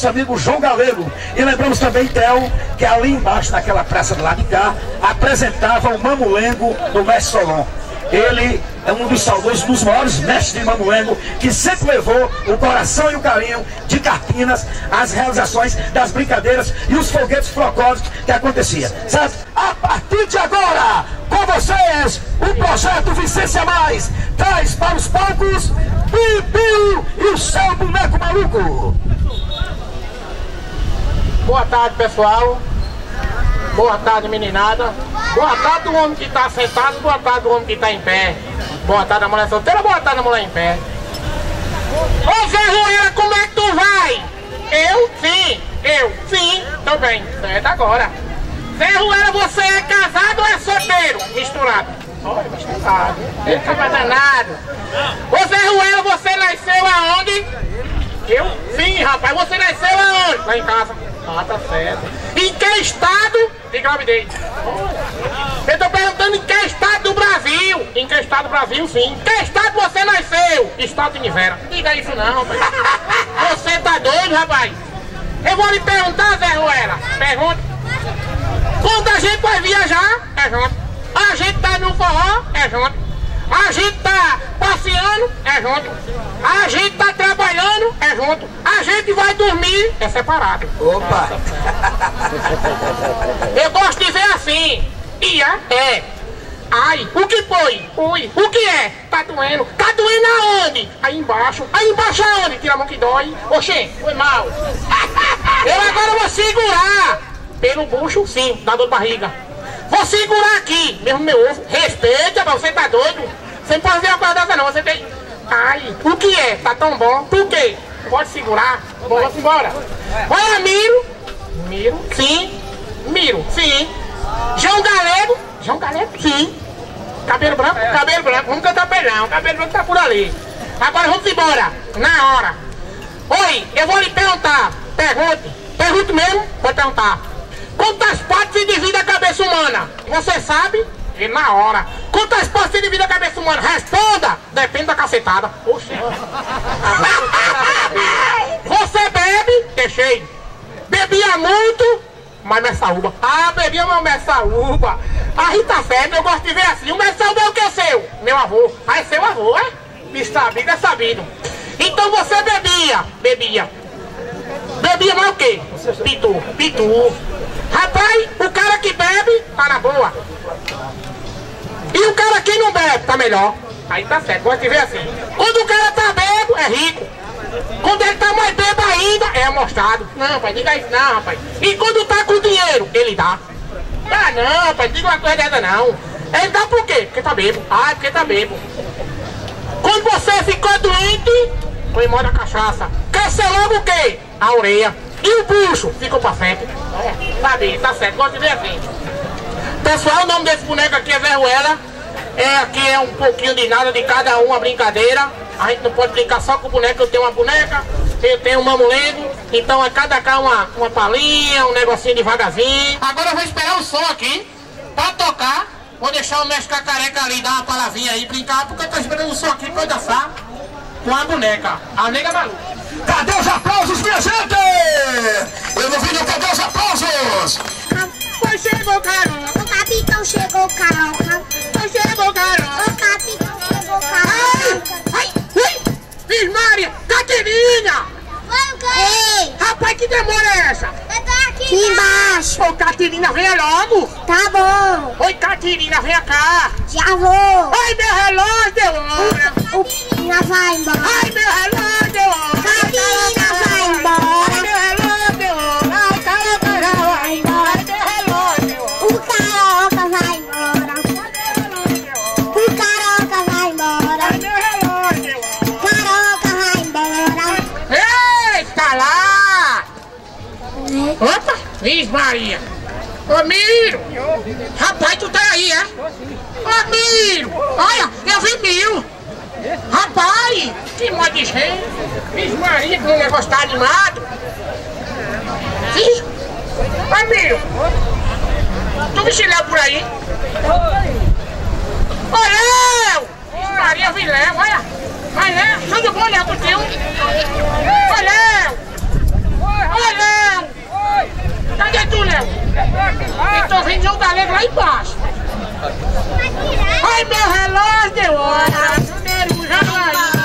nosso amigo João Galego. E lembramos também, Theo, que ali embaixo, naquela praça do lado de cá, apresentava o Mamulengo do Mestre Solon. Ele é um dos saudosos, dos maiores mestres de Mamulengo, que sempre levou o coração e o carinho de Carpinas às realizações das brincadeiras e os foguetes flocólicos que acontecia. Certo? A partir de agora, com vocês, o projeto Vicência Mais traz para os palcos Bibi e o seu boneco maluco. Boa tarde, pessoal. Boa tarde, meninada. Boa tarde o homem que está sentado, boa tarde o homem que está em pé. Boa tarde a mulher solteira, boa tarde a mulher em pé. Ô Ruela, como é que tu vai? Eu sim, eu sim, tô bem, certo agora. Ruela, você é casado ou é solteiro? Misturado. Olha, misturado. Ele tá mais danado. Ô Ruela, você nasceu aonde? Eu? Sim, rapaz, você nasceu aonde? Lá em casa. Ah, tá certo. Em que estado de gravidez? Eu tô perguntando em que estado do Brasil. Em que estado do Brasil, sim. Em que estado você nasceu? Estado de Nivera. Diga isso não, rapaz. Você tá doido, rapaz? Eu vou lhe perguntar, Zé Ruela. Pergunta. Quando a gente vai viajar, é junto. A gente tá no forró, é junto. A gente tá passeando, é junto. A gente tá trabalhando, é junto. A gente vai dormir, é separado. Opa! Eu gosto de ver assim. Ia, é. Ai, o que foi? Ui, o que é? Tá doendo. Tá doendo aonde? Aí embaixo. Aí embaixo aonde? Tira a mão que dói. Oxê, foi mal. Eu agora vou segurar. Pelo bucho, sim, dá dor de barriga. Vou segurar aqui, mesmo meu ovo. Respeita, você tá doido? Você não pode ver uma coisa dessa não, você tem... Ai, o que é? Tá tão bom. Por quê? Pode segurar? Vamos embora. Olha, Miro. Miro, sim. Miro, sim. João Galego. João Galego, sim. Cabelo branco, cabelo branco. Vamos cantar pelão. Cabelo branco tá por ali. Agora vamos embora. Na hora. Oi, eu vou lhe perguntar. Pergunte. Pergunte mesmo? Vou perguntar. Quantas partes se divide a cabeça humana? Você sabe? Na hora. Quantas partes se divide a cabeça humana? Responda! Depende da cacetada. Oxê. Você bebe? Deixei. Bebia muito? Mas Messaúba. Ah, bebia uma Messaúba. A Rita Febre, eu gosto de ver assim. O Messaúba é o que é seu? Meu avô. Ah, é seu avô, é? Sabido é sabido. Então você bebia? Bebia. Bebia mais o quê? Pitu. Pitu. Rapaz, o cara que bebe, tá na boa. E o cara que não bebe, tá melhor. Aí tá certo, gosto de ver assim. Quando o cara tá bebo, é rico. Quando ele tá mais bebo ainda, é amostrado. Não, rapaz, diga isso não, rapaz. E quando tá com dinheiro, ele dá. Ah, não, rapaz, diga uma coisa dessa não. Ele dá por quê? Porque tá bebo. Ah, porque tá bebo. Quando você ficou doente, foi embora a cachaça. Logo o quê? A orelha. E o bucho? Ficou pra frente. É, tá bem, tá certo, gosto de ver assim. Pessoal, o nome desse boneco aqui é Verruela. É, aqui é um pouquinho de nada de cada um, a brincadeira. A gente não pode brincar só com o boneco. Eu tenho uma boneca, eu tenho um mamulengo. Então é cada cá uma, uma palinha, um negocinho devagarzinho. Agora eu vou esperar o som aqui pra tocar. Vou deixar o mestre cacareca ali dar uma palavrinha aí, brincar, porque eu tô esperando o som aqui pra eu dançar com a boneca. A nega maluca. Cadê os aplausos, minha gente? Eu não vi, cadê os aplausos? Foi chegou Carol, O capitão chegou, Carol. foi chegou Carol. O capitão chegou, Ai, Carol. ai, ai, Ismária, Caterina. Foi o quê? Rapaz, que demora é essa? eu tô aqui embaixo. Ô, Caterina, venha logo. Tá bom, Oi, Caterina, venha cá. já vou. Ai, meu relógio deu hora. O vai embora. Ai, meu relógio deu hora. Catarina vai Ai, embora. meu relógio deu hora. Opa! Viz Maria! Ô Miro! Rapaz, tu tá aí, é? Ô Miro! Olha, eu vi mil! Rapaz! Que modo de gente! Viz Maria, que o negócio tá animado! Viz? Ô Miro! Tu me por aí? Ô Léo! Viz Maria, eu vi Léo, olha! Mas Léo, tudo bom, Léo, contigo? Cadê tu, Léo? Então vindo João da Alegre lá embaixo. Ai, meu relógio deu hora. Primeiro, já.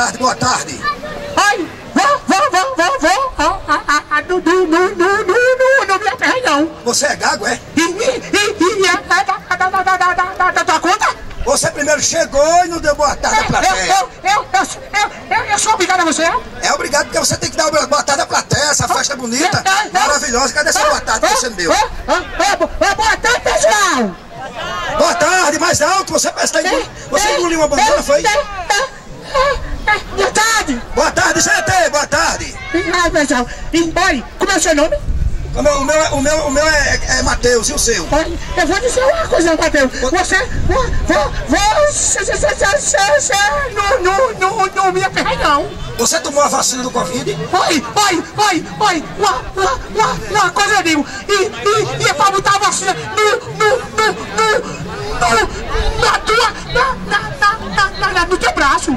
Tarde, boa tarde. Ai! Vó, vó, vó, vó, vó! Ah, ah, ah, ah, Não, não, não, não, não, não, não me aperre não! Você é gago, é? E, e, e, e, é da, tua conta? Você primeiro chegou e não deu boa tarde à Eu, plateia. eu, eu, eu, eu, eu sou obrigado a você? É obrigado porque você tem que dar uma boa tarde à plateia, essa festa bonita, É, é, é. maravilhosa. Cadê essa boa tarde que você me deu? Ah, ah, ah, ah, Boa tarde, pessoal! Boa tarde, mais alto, você parece que tá. Você engoliu uma banana, foi? Boa tarde! Boa tarde, gente, boa tarde. Ai, pessoal, e boy, como é o seu nome? O meu, o meu, é- o meu, o meu é, é Matheus, e o seu? Eu vou dizer uma coisa, Matheus. Você, vo, vo, você, você, você, você, não, não, não, não me aperre, não. Você tomou a vacina do Covid? Oi, oi, oi, oi, uma, uma, uma, uma coisa eu digo, e, e, e é pra botar a vacina no, no, no, no, no, na tua, na, na, na, no teu braço.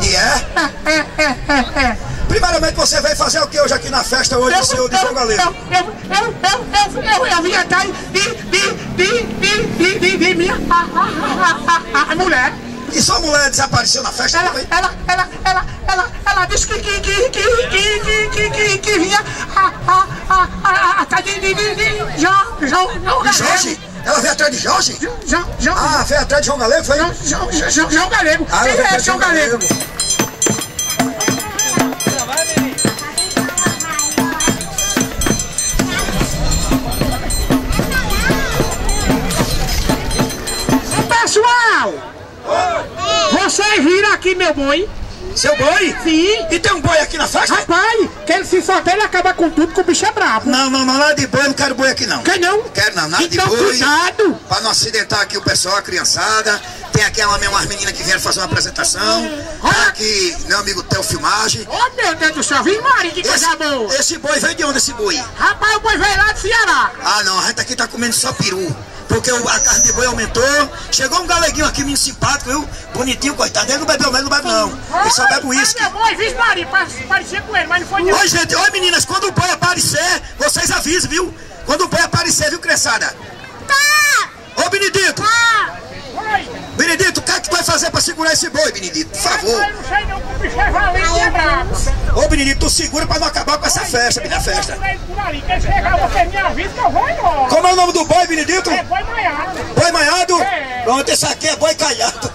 E é? É, é, é, é, é. Primeiramente, você veio fazer o que hoje aqui na festa hoje, senhor de João Galego? Eu, eu, eu, eu, eu, eu, eu vim atrás de, de, de, de, de, de, de minha a, a, a, a, a mulher. E sua mulher desapareceu na festa Ela, também? ela, ela, ela, ela, ela disse que, que, que, que, que, que, que, que, que vinha a, a, a, a, atrás de, de, de, de João, João, João De Jorge? Ela veio atrás de Jorge? João, João, Ah, veio atrás de João Galego, foi? João, João, João, João Galego. Ah, Quem é João Galego? Pessoal, vocês viram aqui meu boi? Seu boi? Sim. E tem um boi aqui na festa? Rapaz, que ele se soltar, ele acaba com tudo, que o bicho é brabo. Não, não, não, nada de boi, eu não quero boi aqui não. Quer não? Quero não, nada de Então, boi. cuidado. Pra não acidentar aqui o pessoal, a criançada. Tem aqui uma, umas meninas que vieram fazer uma apresentação. Tem aqui meu amigo Theo Filmagem. Oh, meu Deus do céu, vem Mari, que Esse, coisa boa. esse boi veio de onde esse boi? Rapaz, o boi veio lá do Ceará. Ah não, a gente aqui tá comendo só peru. Porque a carne de boi aumentou. Chegou um galeguinho aqui, menino simpático, viu? Bonitinho, coitado. Ele não bebeu, mas não bebe não. Ele só bebe uísque. Meu boi, viu Mari, parecia com ele, mas não foi não. Oi, gente, oi meninas, quando o boi aparecer, vocês avisam, viu? Quando o boi aparecer, viu, criançada? Tá! Ô, Benedito! Oi. Benedito, o que é que tu vai fazer pra segurar esse boi, Benedito? Por favor. Eu não sei não, o bicho é valente é brabo. Ô, Benedito, tu segura pra não acabar com essa festa, minha festa. Chegar, você eu vou embora. Como é o nome do boi, Benedito? É boi maiado. Boi maiado? É. Pronto, esse aqui é boi calhado.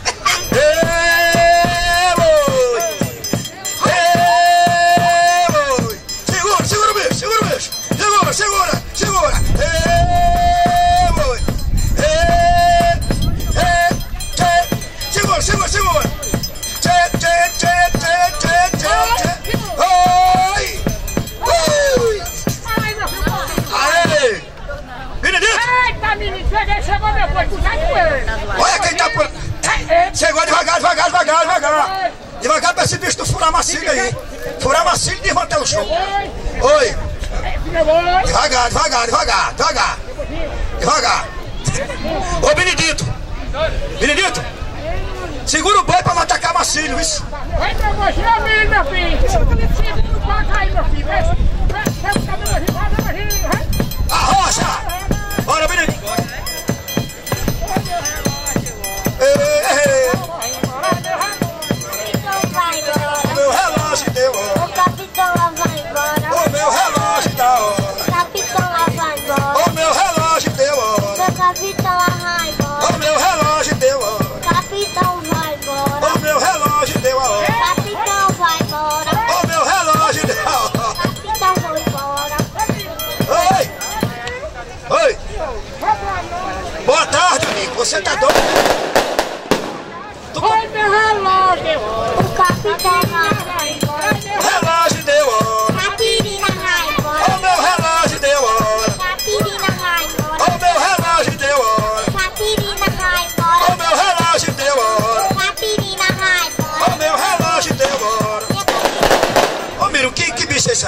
Segura, segura o bicho, segura o bicho! Segura, segura, segura! Segura, segura! Tchê, tchê, tchê, tchê, tchê, tchê, tchê! Oi! Ui! Aê! Benedito! Eita, menino, cheguei, chegou meu boi, cuidado com ele. Olha quem tá por... Chegou devagar, devagar, devagar, devagar. Devagar pra esse bicho não furar macilho aí. Furar macilho e desmanter o chão. Oi. Devagar, devagar, devagar, devagar. Devagar. Ô Benedito. Benedito. Segura o boi pra não atacar macilho, isso. Vai pra você, amigo, meu filho. Segura no placa aí, meu filho. Vai, vai, vai, o. Arrocha. Bora. Meu relógio deu hora. O capitão lá vai embora. O meu relógio da hora.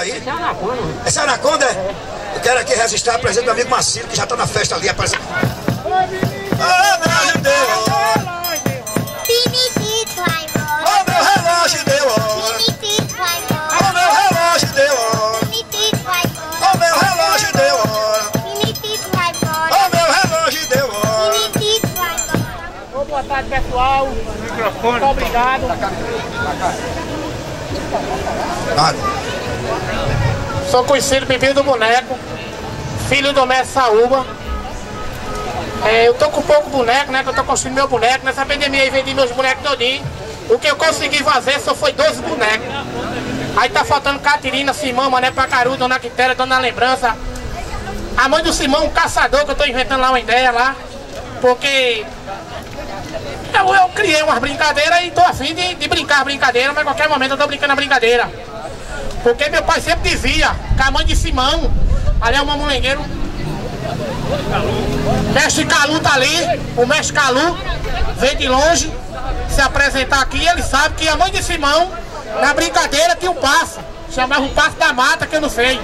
Que, que bicho é esse aí? Essa anaconda é? Eu quero aqui registrar a presença do amigo Marcelo, que já tá na festa ali, aparecendo. O relógio deu hora. Pinitito vai embora. O meu relógio deu hora. Pinitito vai O embora. meu relógio deu hora. Pinitito vai embora. O meu relógio deu hora. Pinitito vai embora. O meu relógio deu hora. Pinitito vai embora. Ô, boa tarde, pessoal. Muito obrigado. Nada. Sou conhecido Bebê do Boneco, filho do mestre Saúba. É, eu tô com pouco boneco, né? Que eu tô construindo meu boneco. Nessa pandemia aí vendi meus bonecos todinho. O que eu consegui fazer só foi 12 bonecos. Aí tá faltando Catirina, Simão, Mané Pacaru, Dona Quitéria, Dona Lembrança. A mãe do Simão, um caçador, que eu tô inventando lá uma ideia lá. Porque eu, eu criei umas brincadeiras e tô afim de, de brincar as brincadeiras, mas a qualquer momento eu tô brincando a brincadeira. Porque meu pai sempre dizia que a mãe de Simão, ali é o mamulengueiro. Mestre Calu tá ali, o mestre Calu veio de longe se apresentar aqui, ele sabe que a mãe de Simão, na brincadeira, tinha um passo, chamava o passo da mata, que eu não sei.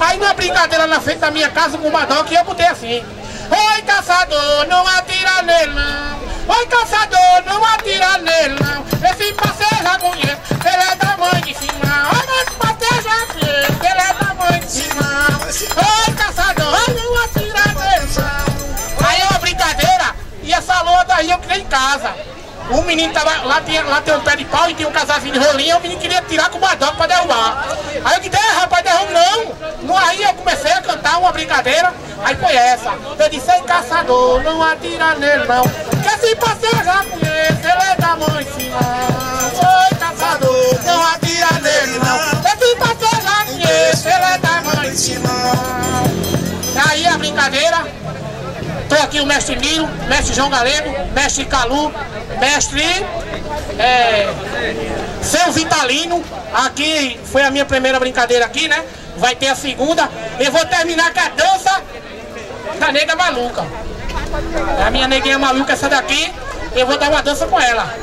Aí na brincadeira na frente da minha casa com o Madoc, eu botei assim. Oi caçador, não atira nele não. Oi caçador, não atira nele não. Esse passeio já conheço, ele é da mãe de Simão. Oi, esse passeio já conheço, ele é da mãe de Simão. Oi caçador, não atira nele não. Aí é uma brincadeira, e essa lua daí eu criei em casa. O menino tava, lá, tinha, lá tem um pé de pau e tinha um casalzinho de rolinha, o menino queria tirar com o badoc pra derrubar. Aí eu disse, é, rapaz, derruba não. não. Aí eu comecei a cantar uma brincadeira, aí foi essa. Eu disse, ei caçador, não atira nele não. Que esse passeio já conheço, ele é da mãe Simão. Oi caçador, não atira nele não. Esse passeio já conheço, ele é da mãe Simão. Aí a brincadeira, Tô aqui o mestre Miro, mestre João Galego, mestre Calu, mestre é, Seu Vitalino. Aqui foi a minha primeira brincadeira aqui, né? Vai ter a segunda. Eu vou terminar com a dança da nega maluca. A minha neguinha maluca, essa daqui, eu vou dar uma dança com ela.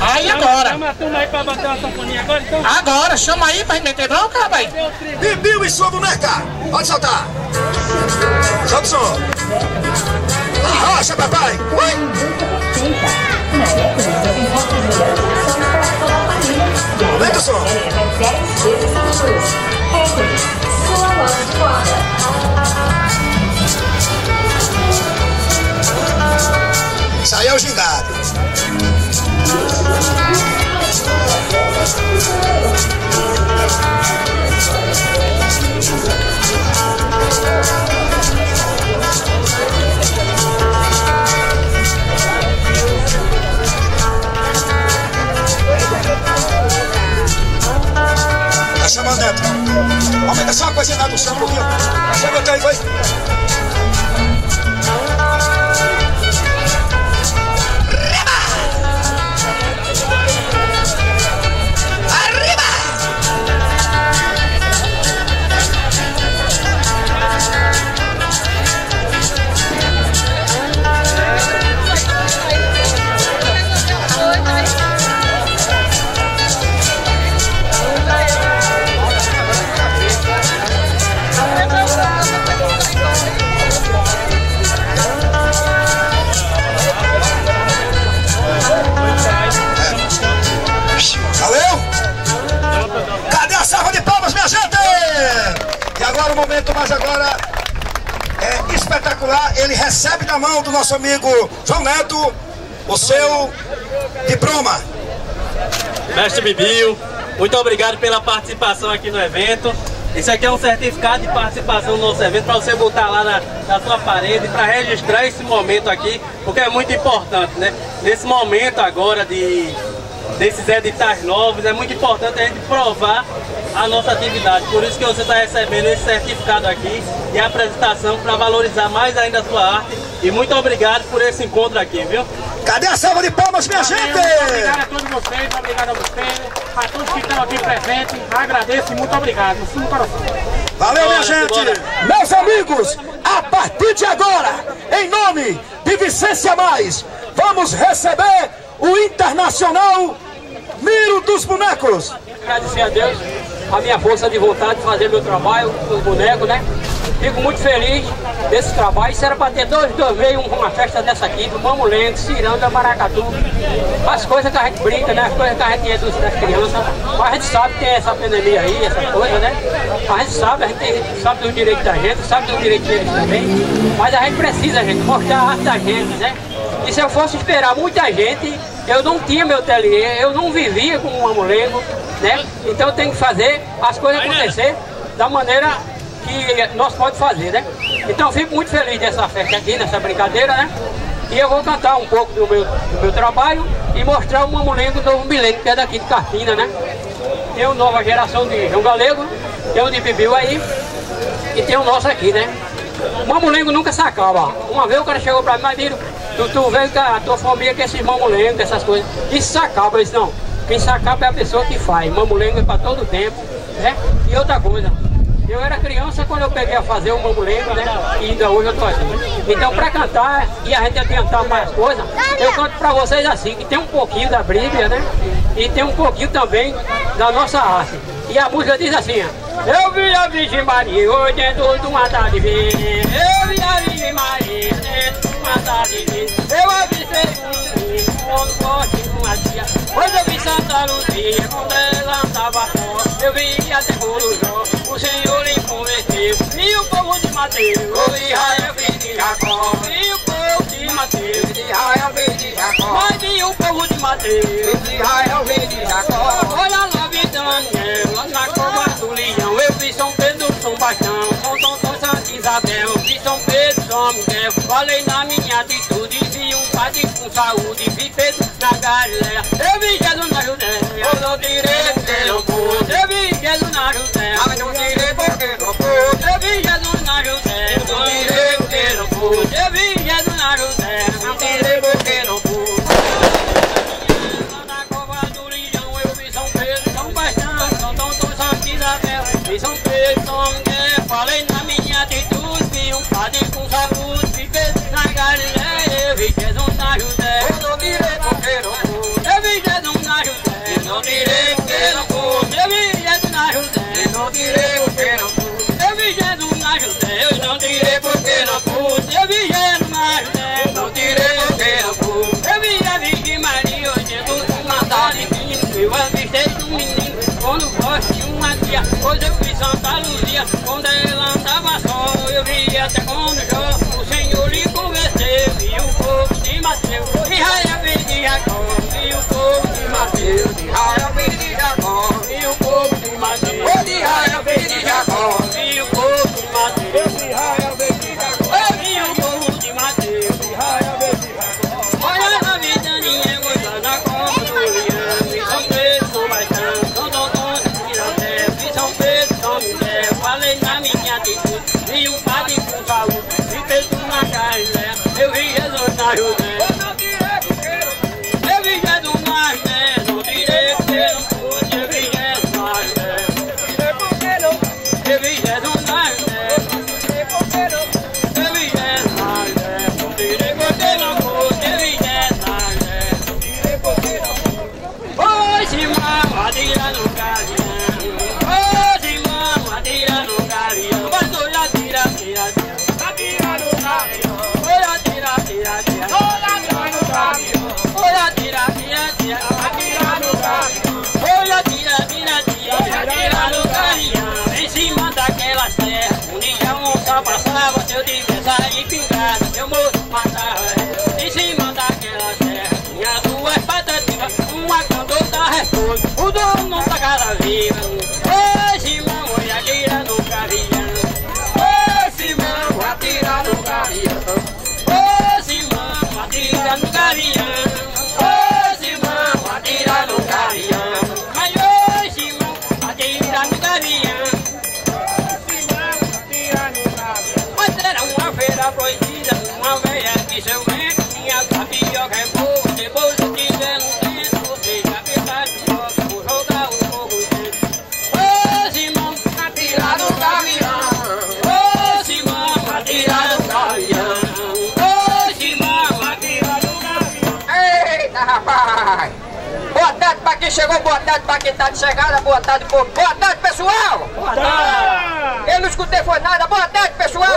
Aí agora. Chama a turma aí pra bater uma sanfoninha agora, então. Agora, chama aí pra meter bronca, rapaz. Bibiu e sua boneca. Pode soltar. Solta o som. Arrocha, papai. Ui. Aumenta o som. Isso aí é o gingado. Tá Aumenta só a coisinha lá do som um pouquinho. Chega botar aí, vai. Mais agora é espetacular. Ele recebe da mão do nosso amigo João Neto o seu diploma. Mestre Bibiu, muito obrigado pela participação aqui no evento. Isso aqui é um certificado de participação no nosso evento para você botar lá na, na sua parede para registrar esse momento aqui, porque é muito importante, né? Nesse momento agora de desses editais novos, é muito importante a gente provar a nossa atividade. Por isso que você está recebendo esse certificado aqui e a apresentação para valorizar mais ainda a sua arte E muito obrigado por esse encontro aqui, viu? Cadê a salva de palmas, minha Valeu, gente? Obrigado a todos vocês, obrigado a vocês, a todos que estão aqui presentes. Agradeço e muito obrigado, no fundo do coração. Valeu, minha gente! bora. Meus amigos, a partir de agora, em nome de Vicência Mais, vamos receber o Internacional Miro dos Bonecos. agradecer a Deus a minha força de vontade de fazer meu trabalho com os bonecos, né? Fico muito feliz desse trabalho. Isso era para ter dois, dois meses, uma festa dessa aqui, do Mamulengo, Ciranda, Maracatu. As coisas que a gente brinca, né? As coisas que a gente reduz das crianças. Mas a gente sabe que tem essa pandemia aí, essa coisa, né? A gente sabe, a gente sabe dos direitos da gente, sabe dos direitos deles também. Mas a gente precisa, gente, mostrar a arte da gente, né? E se eu fosse esperar muita gente, eu não tinha meu ateliê, eu não vivia como um amulengo, né? Então eu tenho que fazer as coisas acontecer da maneira que nós podemos fazer, né? Então eu fico muito feliz dessa festa aqui, dessa brincadeira, né? E eu vou cantar um pouco do meu, do meu trabalho e mostrar o mamulengo do Novo Milênio, que é daqui de Carpina, né? Tem uma nova geração de João Galego, tem um de Bibiu aí, e tem o nosso aqui, né? O mamulengo nunca se acaba. Uma vez o cara chegou pra mim, mas viram, tu, tu veio com a tua família com esses mamulengos, essas coisas. Isso acaba. Disse, não, quem se acaba é a pessoa que faz. Mamulengo é pra todo tempo, né? E outra coisa, eu era criança quando eu peguei a fazer o mamulengo, né? E ainda hoje eu tô assim. Então pra cantar e a gente adiantar mais coisas, eu canto pra vocês assim, que tem um pouquinho da Bíblia, né? E tem um pouquinho também da nossa arte. E a música diz assim, ó. Eu vi a Virgem Maria hoje dentro de uma tarde. Eu vi a Virgem Maria dentro uma tarde vir. Eu avisei um menino quando forte numa dia. Quando eu vi Santa Luzia, quando ela andava só. Eu vi até Corujó, o Senhor lhe converteu. E o povo de Mateus, o Israel fez de Jacó. E o povo de Mateus, de Israel fez de Jacó. Mas e o povo de Mateus, de Israel fez de Jacó. Olha lá, Daniel, lá na cova do leão. Eu vi São Pedro, São Baixão, São Tonton, Santa Isabel. Vi São Pedro, São Miguel. Falei na minha atitude, vi um padre com saúde. Vi Pedro na Galileia. Eu vi Jesus na Judéia. Eu não Santa Luzia quando ela chegou, boa tarde pra quem tá de chegada, boa tarde, povo. Boa tarde, pessoal! Boa tarde. Eu não escutei foi nada, boa tarde, pessoal!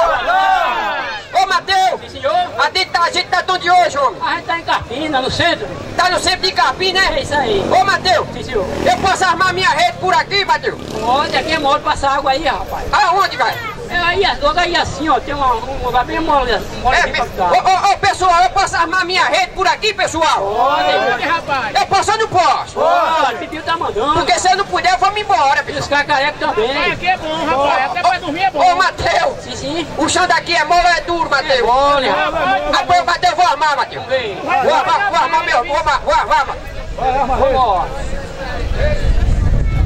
Ô, Matheus! Sim, senhor. A gente tá, a gente tá onde hoje, homem? A gente tá em Carpina, no centro. Tá no centro de Capim, É né? isso aí. Ô, Matheus! Sim, senhor. Eu posso armar minha rede por aqui, Matheus? Onde aqui é mole passar água aí, rapaz. Aonde, vai? É aí, logo aí assim, ó, tem uma, um lugar bem mole, mole É, aqui pra ô, ô, ô, pessoal, posso armar minha rede por aqui, pessoal? Pode, rapaz. Eu posso ou não posso? Pode, pediu tá mandando. Porque se eu não puder, eu vou me embora, pessoal. os cacarecos também. Aqui é bom, rapaz. Até pra dormir é bom. Ô, Matheus! Sim, sim. O chão daqui é mole ou é duro, Matheus? Mole, rapaz. Rapaz, Matheus, vou armar, Matheus. Vem. Vou armar, vou armar meu, vou armar, vou armar. Vamos embora.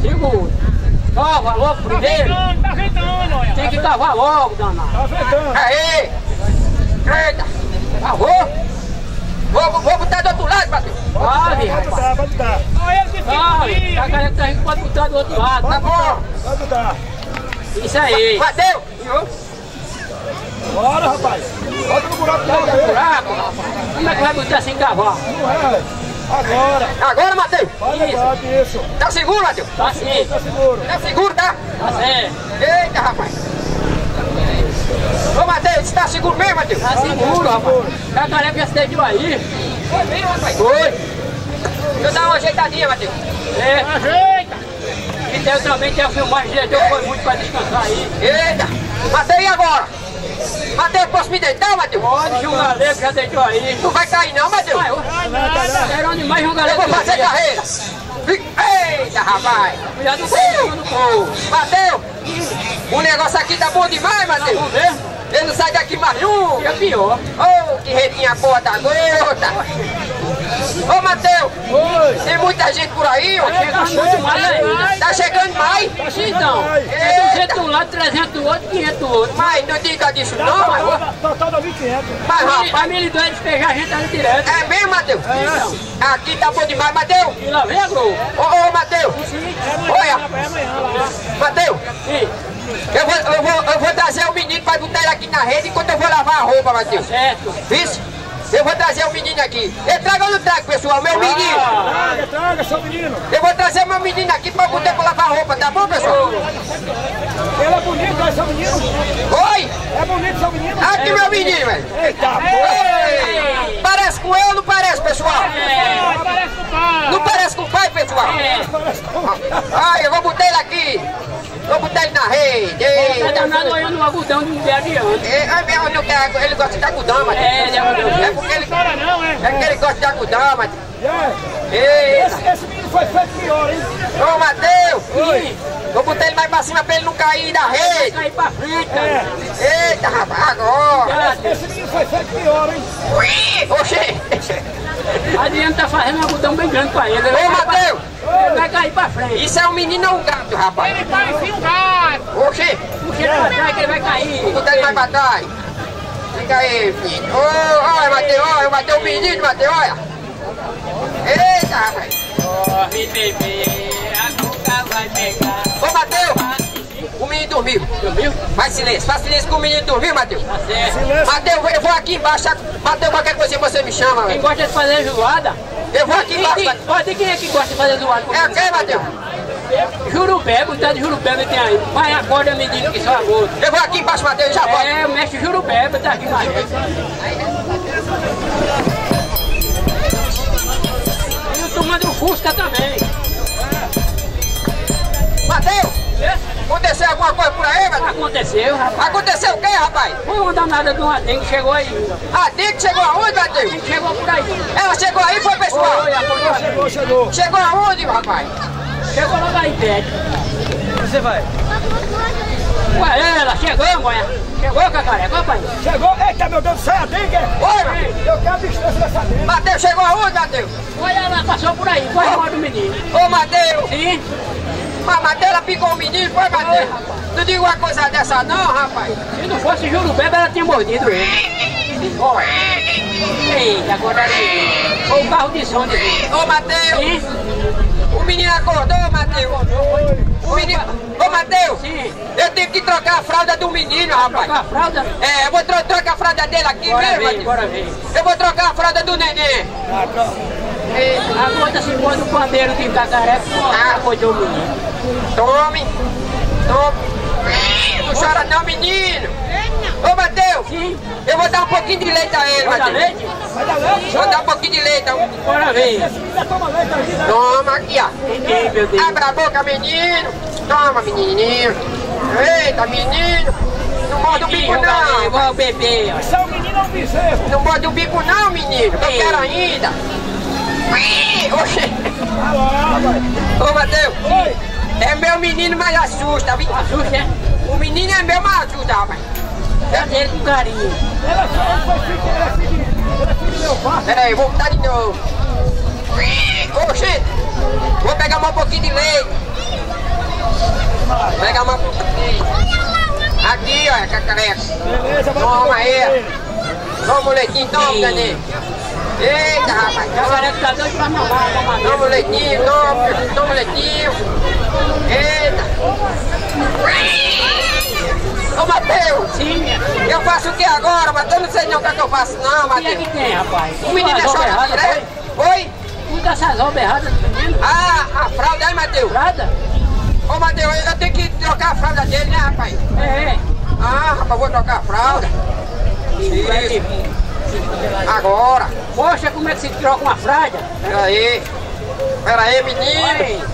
Segura. Cava logo primeiro. Ventando, tá ventando, olha. Tem que cavar logo, danado. Aê! Eita! Ah, vou! Vou, botar do outro lado, Matheus. Cave, rapaz. Olha ele disse que Cave. podia. Cacareco tá rindo, pode botar do outro lado. Tá bom. Isso aí. Matheus! Bora, rapaz. Bota no buraco Tá no buraco. Como é que vai botar sem cavar? Agora. Agora, Matheus! Pode isso. Tá seguro, Matheus? Tá sim. Tá seguro. Tá seguro, tá? Tá certo. Eita, rapaz! Ô, Matheus, você tá seguro mesmo, Matheus? Tá seguro, rapaz. Cacareco já se deitou aí. Foi mesmo, rapaz? Foi. Deixa eu dar uma ajeitadinha, Matheus. É. Ajeita. E Deus também a filmagem, diretor foi muito pra descansar aí. Eita! Matheus, e agora? Matheus, posso me deitar, Matheus? Pode, João Galego já deitou aí. Não vai cair não, Matheus? Vai, ô. Era onde mais João Eu Galego vou fazer carreira. Eita, rapaz! Cuidado com o. Mateus, o negócio aqui tá bom demais, Mateus. Vamos ver? Ele não sai daqui mais nunca. Fica pior. Oh, que redinha boa da gota. Ô, Mateus, tem muita gente por aí, ó. Tá chegando muito mais ainda. Tá chegando mais. Assim então, é 200 de um lado, 300 do outro, 500 do outro. Mas não diga disso não, mas, Total da 1.500. mas A rapaz. milidade de despejar a gente ali direto. É mesmo, Mateus? Então, Aqui tá bom demais, Mateus. e lá vem a. Ô, ô, Mateus. Olha, É amanhã lá. Mateus. Sim, Eu vou, eu, vou, eu vou trazer o menino pra botar ele aqui na rede enquanto eu vou lavar a roupa, Mateus. certo. Isso? Eu vou trazer o menino aqui. Eu trago ou não trago, pessoal? Meu menino. Traga, traga, seu menino. Eu vou trazer meu menino aqui pra botar pra lavar a roupa, tá bom, pessoal? Ele é bonito, é seu menino. Oi! É bonito, seu menino. Aqui meu menino, velho. Eita, Ei, Parece com eu ou não parece, pessoal? É, parece com o pai. Não parece com o pai, pessoal? Ai, eu vou botar. Vou botar ele na rede. Tá Eita. danado olhando o algodão de um pé adiante. É, meu, não quer, ele gosta de algodão, mas É, ele é algodão. É porque ele, não, é. é que ele gosta de algodão, mas É. Eita. Esse, esse menino foi feito pior, hein? Ô, Matheus. Oi. Vou botar ele mais pra cima pra ele não cair da rede. Cair pra frente, É. Eita, rapaz, agora. Esse menino foi feito pior, hein? Ui, Oxê. Adriano tá fazendo um algodão bem grande pra ele. Ele Ô, vai, Matheus. ele vai cair pra frente. Isso é um menino ou um gato, rapaz? Ele parecia um gato. Oxê. Puxa ele pra trás que ele vai cair. Botar ele mais pra trás. Fica aí, filho. Ô, olha, Matheus, olha, eu matei o menino, Matheus, olha. Eita, rapaz. Corre, bebê, a cuca vai pegar. Ô, Matheus. O menino dormiu. Dormiu? Faz silêncio, faz silêncio que o menino dormiu, Matheus. Tá certo. Matheus, eu vou aqui embaixo. Matheus, qualquer coisa você me chama, Quem gosta de fazer zoada? Eu vou aqui embaixo. Pode quem é que gosta de fazer zoada? É quem, Matheus? Jurupé, botar de Jurupé tem aí. Vai acorda menino que só agosto. Eu vou aqui embaixo, Matheus, já volto. É, o mestre Jurupé, botar aqui mais. E o turma do Fusca também. Matheus, É, aconteceu alguma coisa por aí, Matheus? Aconteceu, rapaz. Aconteceu o quê, rapaz? Foi uma danada de uma dengue que chegou aí. A Dick chegou aonde, Matheus? Chegou por aí. Ela chegou aí, foi, pessoal? Foi, aí. Chegou, chegou. Chegou aonde, rapaz? Chegou logo aí perto. Você vai? Ué, ela chegou, mulher. Chegou, cacareca, ó, pai. Chegou. Eita, meu Deus do céu, diga. Oi. Eu quero a distância dessa dele. Matheus chegou aonde, Matheus? Olha, ela passou por aí, foi embora do menino. Ô, Matheus. Sim, Mas Matheus, ela picou o menino, foi, Matheus? Não diga uma coisa dessa não, rapaz. se não fosse Jurupé, ela tinha mordido ele. Oi. Ei, agora ali. Foi o carro de som de vez. Ô, Matheus! O menino acordou, Matheus! O menino... Ô, Matheus! Sim. Eu tenho que trocar a fralda do menino, rapaz! Trocar a fralda? É, eu vou tro trocar a fralda dele aqui Bora mesmo, ver, Matheus! bora ver. Eu vou trocar a fralda do neném! Agora se pôs no pandeiro de cacareco, Ah. acordou o menino. Tome! Tome! Não chora não, menino! Ô, Matheus! Sim. Eu vou dar um pouquinho de leite a ele, Vai dar Matheus! leite? Vai dar leite? Vou dar um pouquinho de leite. Bora ver. Toma leite aí? Toma aqui, ó! Ei, meu Deus. Abra a boca, menino! Toma, menininho! Eita, menino! Não morde o bico não! Igual o bebê, ó. Você é um menino ou um bezerro? Não morde o bico não, menino! Eu quero ainda! Vai. Ô, Matheus! Oi. É meu menino, mas assusta, viu? Assusta, é? O menino é meu, mas assusta, rapaz! Trata ele com carinho. É ele foi filho, é filho, ele é filho meu pai. Pera aí, vou botar de novo! Oxê! Vou pegar mais um pouquinho de leite! Pegar mais um pouquinho! Aqui, ó, cacareca! Beleza, vai Toma tomar aí. leite. Toma o leitinho, toma, Ih. Eita, rapaz. O cacareco tá doido pra mamar. Toma o leitinho, toma, toma o leitinho. Eita. Ô, Matheus, Sim, eu faço o que agora, Matheus? Eu não sei não o que, é que eu faço não, O que é que Matheus. tem, rapaz? O menino é errado, direto. Oi? Tudo essas obras erradas do menino. Ah, a fralda aí, Matheus. Fralda? Ô, Matheus, eu tenho que trocar a fralda dele, né, rapaz? É, é. Ah, rapaz, vou trocar a fralda. Isso. Agora. Poxa, como é que se troca uma fralda? Pera aí. Pera aí, menino.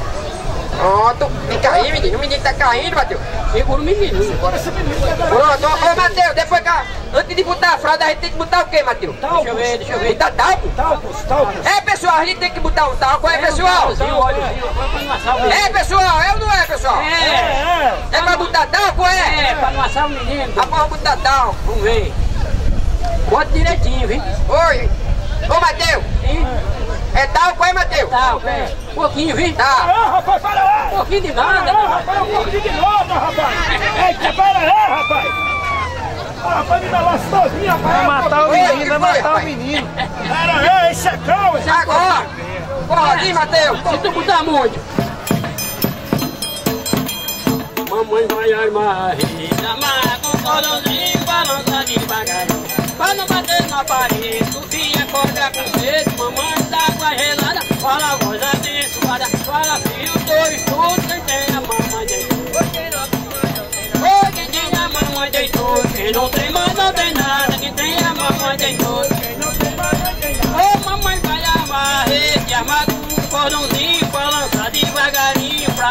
Pronto. Vem cair, menino. O menino tá caindo, Matheus. segura o menino. Agora esse menino Pronto. Ô, ô, Matheus, depois a- Antes de botar a fralda, a gente tem que botar o quê, Matheus? Deixa eu ver, deixa eu ver. Botar talco? talcos. É, pessoal, a gente tem que botar um talco, é, pessoal? Pra menino. É, pessoal, é ou não é, pessoal? É, É, É pra botar talco, é, é? pra não assar o menino. Ah, vamos botar talco. Vamos ver. Bota direitinho, viu? Oi. Ô, Matheus, Sim, é talco, é, Matheus? tá, é. Um pouquinho, viu? Tá. Ah, rapaz, para lá! Um pouquinho de nada, lá, né? rapaz, um pouquinho de nota, rapaz! Eita, para lá, rapaz! Ah, rapaz, me dá lá sozinho, rapaz! Vai matar o menino, vai matar o menino! Pera aí, esse é cão, esse é Agora. Pode ir, Matheus. Se tu botar muito. Mamãe vai armar a rede, amarra com cordãozinho, balança devagarinho. Não bater na parede, tu vinha acordar com sede, mamãe dá água gelada, fala a voz abençoada, fala filho, dois tudo, quem tem a mamãe deitou. Oi, quem tem a mamãe deitou, quem não tem mãe não tem nada, quem tem a mamãe deitou. Ô mamãe vai armar a rede, armar com um cordãozinho,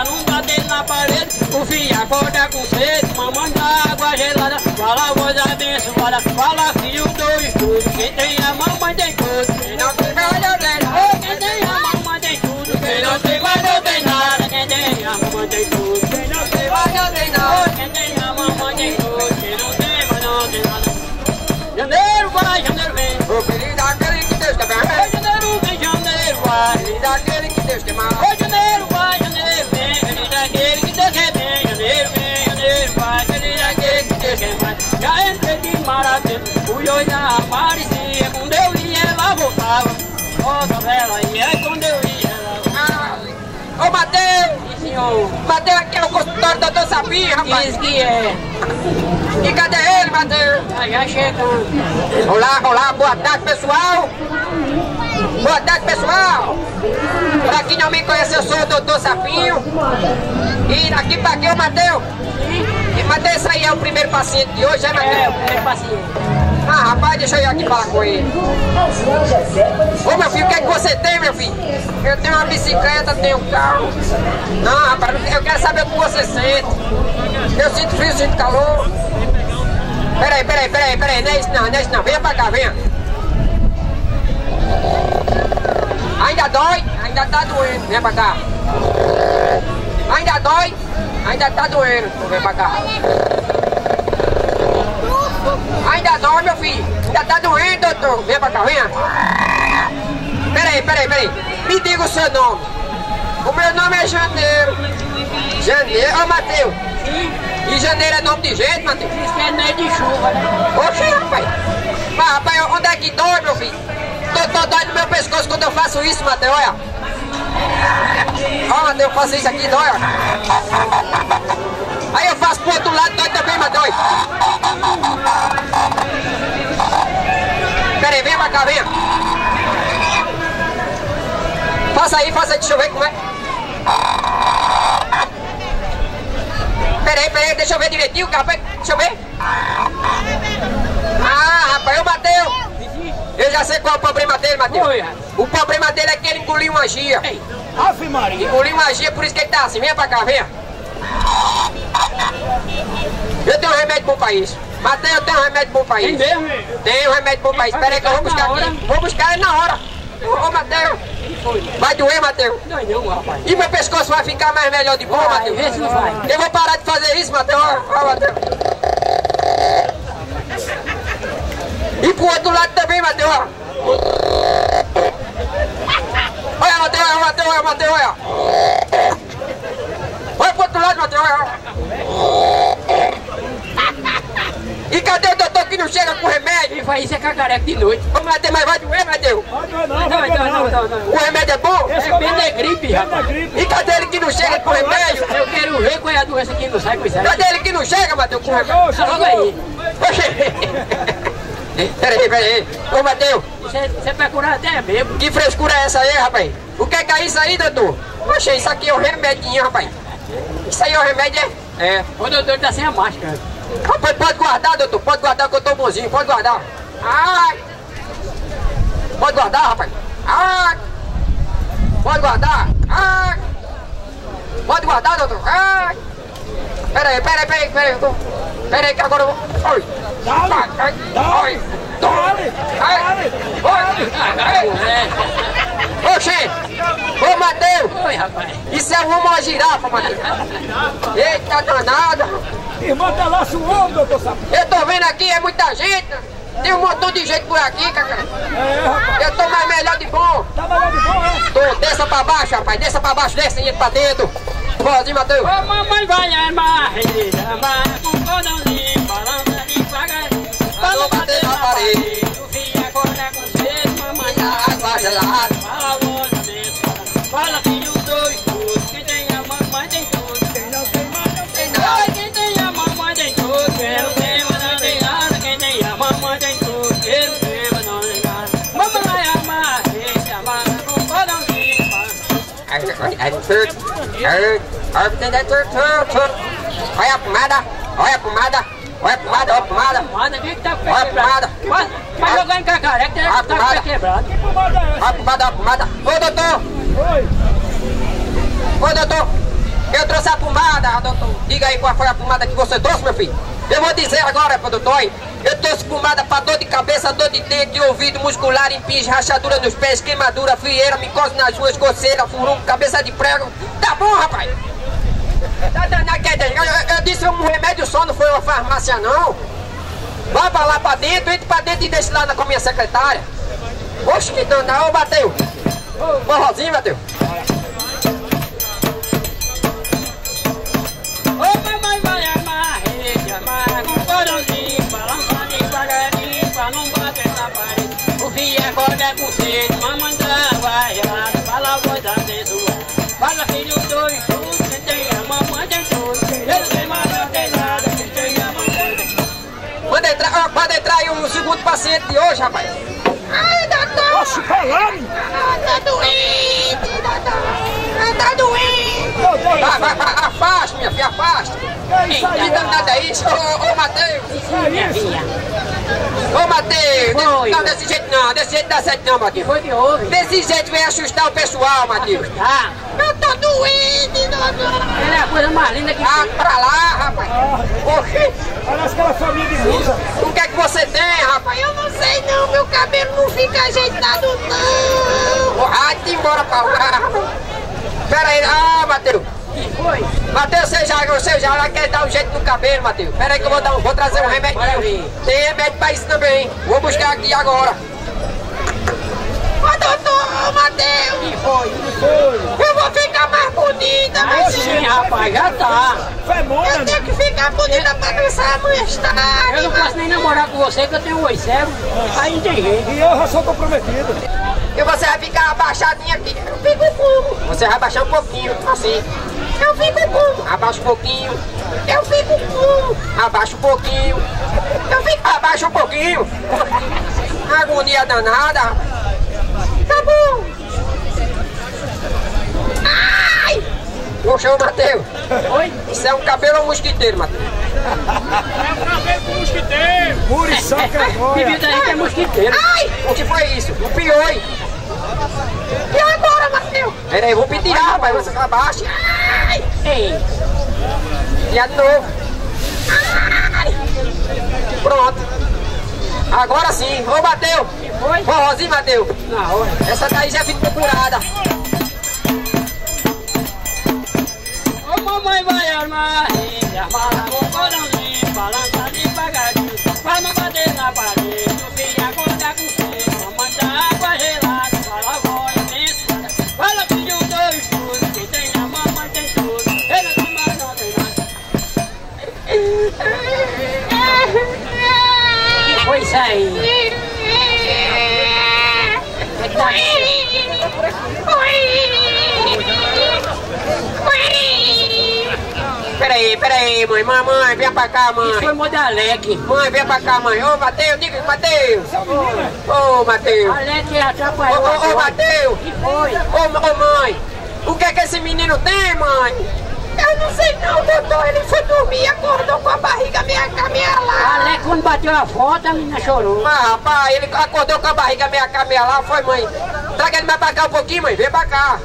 não bater na parede. O filho acorda com sede, mamãe dá água gelada, fala voz abençoada, fala filho do estudo, quem tem a mamãe tem tudo, quem não tem não tem nada. Quem tem a mamãe tem tudo, quem não tem não tem nada, quem tem a mamãe tem tudo, quem não tem não tem nada. Quem tem a mamãe tem tudo, quem não tem não tem nada. Janeiro vai, janeiro vem. Olhar, aparecia. Quando eu ia, ela voltava. Volta vela e é quando eu ia, ela voltava. Ah. Ô, Matheus. Sim, senhor. Matheus aqui é o consultório do Doutor Sapinho, rapaz. Diz que é. E cadê ele, Matheus? Tá já chegando. Olá, olá, boa tarde, pessoal. Boa tarde, pessoal. Pra quem não me conhece, eu sou o Doutor Sapinho. E daqui pra aqui, ô, Matheus. E, Matheus, esse aí é o primeiro paciente de hoje, é, É, o primeiro paciente. Ah, rapaz, deixa eu ir aqui falar com ele. Ô, meu filho, o que é que você tem, meu filho? Eu tenho uma bicicleta, tenho um carro. Não, rapaz, eu quero saber o que você sente. Eu sinto frio, sinto calor. Peraí, peraí, peraí, peraí, não é isso não, não é isso não. Venha pra cá, venha. Ainda dói? Ainda tá doendo. Vem pra cá. Ainda dói? Ainda tá doendo. Vem pra cá. Ainda dói, meu filho? Ainda tá doendo, doutor? Vem pra cá, venha. Peraí, peraí, peraí. Me diga o seu nome. O meu nome é Janeiro. Janeiro? Ô, Matheus. Sim, E janeiro é nome de gente, Matheus? que é de chuva? Oxe, rapaz. Mas rapaz, onde é que dói, meu filho? Tô, tô dói no meu pescoço quando eu faço isso, Mateus, olha. Ó, Mateus, eu faço isso aqui, dói, ó. Aí eu faço pro outro lado, dói também, Mateus. Pera aí, vem pra cá, vem. Faça aí, faça aí, deixa eu ver como é. Pera aí, pera aí, deixa eu ver direitinho, rapaz. Deixa eu ver. Ah, rapaz, eu Mateus. Eu já sei qual é o problema dele, rapaz. O problema dele é que ele engoliu uma gia. Ave Maria. Engoliu uma gia, por isso que ele tá assim. Venha pra cá, venha. Eu tenho um remédio bom pra isso. Mateus, eu tenho um remédio bom pra Tem isso. mesmo? Tem um remédio bom pra isso. Pera aí que eu vou buscar aqui. Vou buscar ele na hora. Ô, ô Mateus. Vai doer, Mateus? Não, não, rapaz. E meu pescoço vai ficar mais melhor de boa, Mateus? vê se não vai. Eu vou parar de fazer isso, Mateus. Ó, ó, Mateus. E pro outro lado também, Mateus. ó. Olha, Mateus, olha, Mateus, olha, Mateus, olha. Lado. E cadê o doutor que não chega com remédio? Faz isso é cacareco de noite. Ô, mas vai doer, Mateus? Vai doer não, Não, vai não, doer não, não, não. O remédio é bom? Esse É bem gripe, é rapaz. gripe. E cadê ele que não chega com remédio? Eu quero ver qual é a doença que não sai com isso aí. Cadê ele que não chega, Mateus, com remédio? Chegou, logo aí. Peraí, peraí. Ô, Mateus, Você, você vai curar até mesmo. que frescura é essa aí, rapaz? O que é que é isso aí, doutor? Poxa, isso aqui é um remedinho, rapaz. Isso aí é um remédio, é? É. O doutor tá sem a máscara. Rapaz, pode guardar, doutor. Pode guardar que eu tô bonzinho. Pode guardar. Ai. Pode guardar, rapaz. Ai. Pode guardar. Ai. Pode guardar, doutor. Ai. Pera aí, pera aí, pera aí, pera aí. Pera aí que agora eu vou... Oi. Dale, dale, ai. dale, Ai. dale. Oxê! Ô, Mateus! Oi, rapaz. Isso é uma girafa, Mateus! Eita danada! Irmã tá lá suando, doutor Sapo. Eu tô vendo aqui, é muita gente! Tem um montão de gente por aqui, cara! É, rapaz. Eu tô mais melhor de bom! Tá melhor de bom, é? Tô, desça pra baixo, rapaz! Desça pra baixo, desça e entra pra dentro! Boazinho, Mateus! Ô, mamãe vai amarreira, mas com cordãozinho, balança devagarinho. Falou bater na parede. O filho acorda com cedo, mamãe Tá água gelada! Fala filho dois, tudo. Quem tem a mamãe tem tudo. Quem não tem mãe não tem nada. Quem tem a mamãe tem tudo. Quem não tem mas não tem nada. Quem tem a mamãe tem tudo. Quem não tem mas não tem nada. Mamãe amarre, se amarra com cordãozinho. Olha a pomada! Olha a pomada! Olha a pomada, olha a pomada! Manda, quem que tá com Olha a pomada. Vai, vai jogar em cacareca, que tá com o pé pomada. quebrado. Que pomada Olha a pomada, olha a pomada! Ô, doutor! Oi. Doutor! Eu trouxe a pomada, doutor! Diga aí qual foi a pomada que você trouxe, meu filho! Eu vou dizer agora doutor? Eu trouxe pomada pra dor de cabeça, dor de dente, ouvido muscular, impinge, rachadura nos pés, queimadura, frieira, micose nas ruas, coceira, furunco, cabeça de prego. Tá bom, rapaz? Tá danado, quer dizer, eu, eu- eu disse um remédio só, não foi uma farmácia, não. Vá pra lá pra dentro, entre pra dentro e deixe lá com a minha secretária. Oxe, que danado, ô, bateu. Forrozinho, mamãe tem tudo. Manda entrar, ó, pode entrar aí o segundo paciente de hoje, rapaz. Oxe, falando. Tá doente! Tá doente! Meu Deus Vai, do vai, céu. vai, afaste, minha filha, afaste! Que Que danada é isso? Ô, ô, ô, Mateus! Que isso? Ô, Mateus! Foi. Não, desse jeito não, desse jeito dá certo não, Mateus. Foi que houve? Desse jeito vem assustar o pessoal, Mateus. Tá, Eu tô doente, doutor! ele é a coisa mais linda que Ah, pra lá, rapaz! Oxi! Parece aquela família de musa. O que é que você tem, rapaz? Eu não sei não, meu cabelo não fica ajeitado não. Vai-te embora pra lá. Pera aí, ah, Mateus. Que foi? Mateus, você já, você já quer dar um jeito no cabelo, Mateus. Pera aí que eu vou, dar um, vou trazer um remédio. Tem remédio pra isso também. Vou buscar aqui agora. Ô, doutor, Mateus. Que foi? Foi. Eu vou bonita, Sim, sim. rapaz, já tá. Femona, Eu tenho que ficar bonita pra dançar a majestade. Eu não posso nem namorar com você, que eu tenho um oi cego. Aí não tem jeito. E eu já sou comprometido. E você vai ficar abaixadinha aqui. Eu fico como? Você vai abaixar um pouquinho, assim. Eu fico como? Abaixa um pouquinho. Eu fico como? Abaixa um pouquinho. Eu fico... Abaixa um pouquinho. Agonia danada. Poxa, ô Matheus. Oi? Isso é um cabelo ou mosquiteiro, Matheus? Muriçoca agora. Bebida da gente é mosquiteiro. Ai! O que foi isso? O pioi. E agora, Matheus? Peraí, eu vou pedir rapaz. Você abaixa. Ai! Ei, E é de novo. Ai! Pronto. Agora sim. Ô, Mateu. foi? Forrozinho, Mateu. Na hora. Essa daí já fica procurada. Mamãe vai armar, já fala com corãozinho, balança devagarinho, pra não bater na parede, o filho acorda com frio, mamãe dá água gelada, fala a voz imensa, fala filho dois tudo, quem tem a mamãe tem tudo, ele não mais não tem nada. Que foi isso aí? É que tá Peraí, peraí, mãe. Mamãe, vem pra cá, Isso foi mãe. modalec. Mãe, vem pra cá, mãe. Ô, Mateus, diga, Mateus. Ô, Mateus. Alec atrapalhou. ô, ô, Mateus. Que foi? Ô, ô, mãe. O que é que esse menino tem, mãe? Eu não sei não, doutor. Ele foi dormir acordou com a barriga meia caminhada. Alec, quando bateu a foto, a menina chorou. Mas, rapaz, ele acordou com a barriga meia caminha lá, foi, mãe. Traga ele mais pra cá um pouquinho, mãe. Vem pra cá.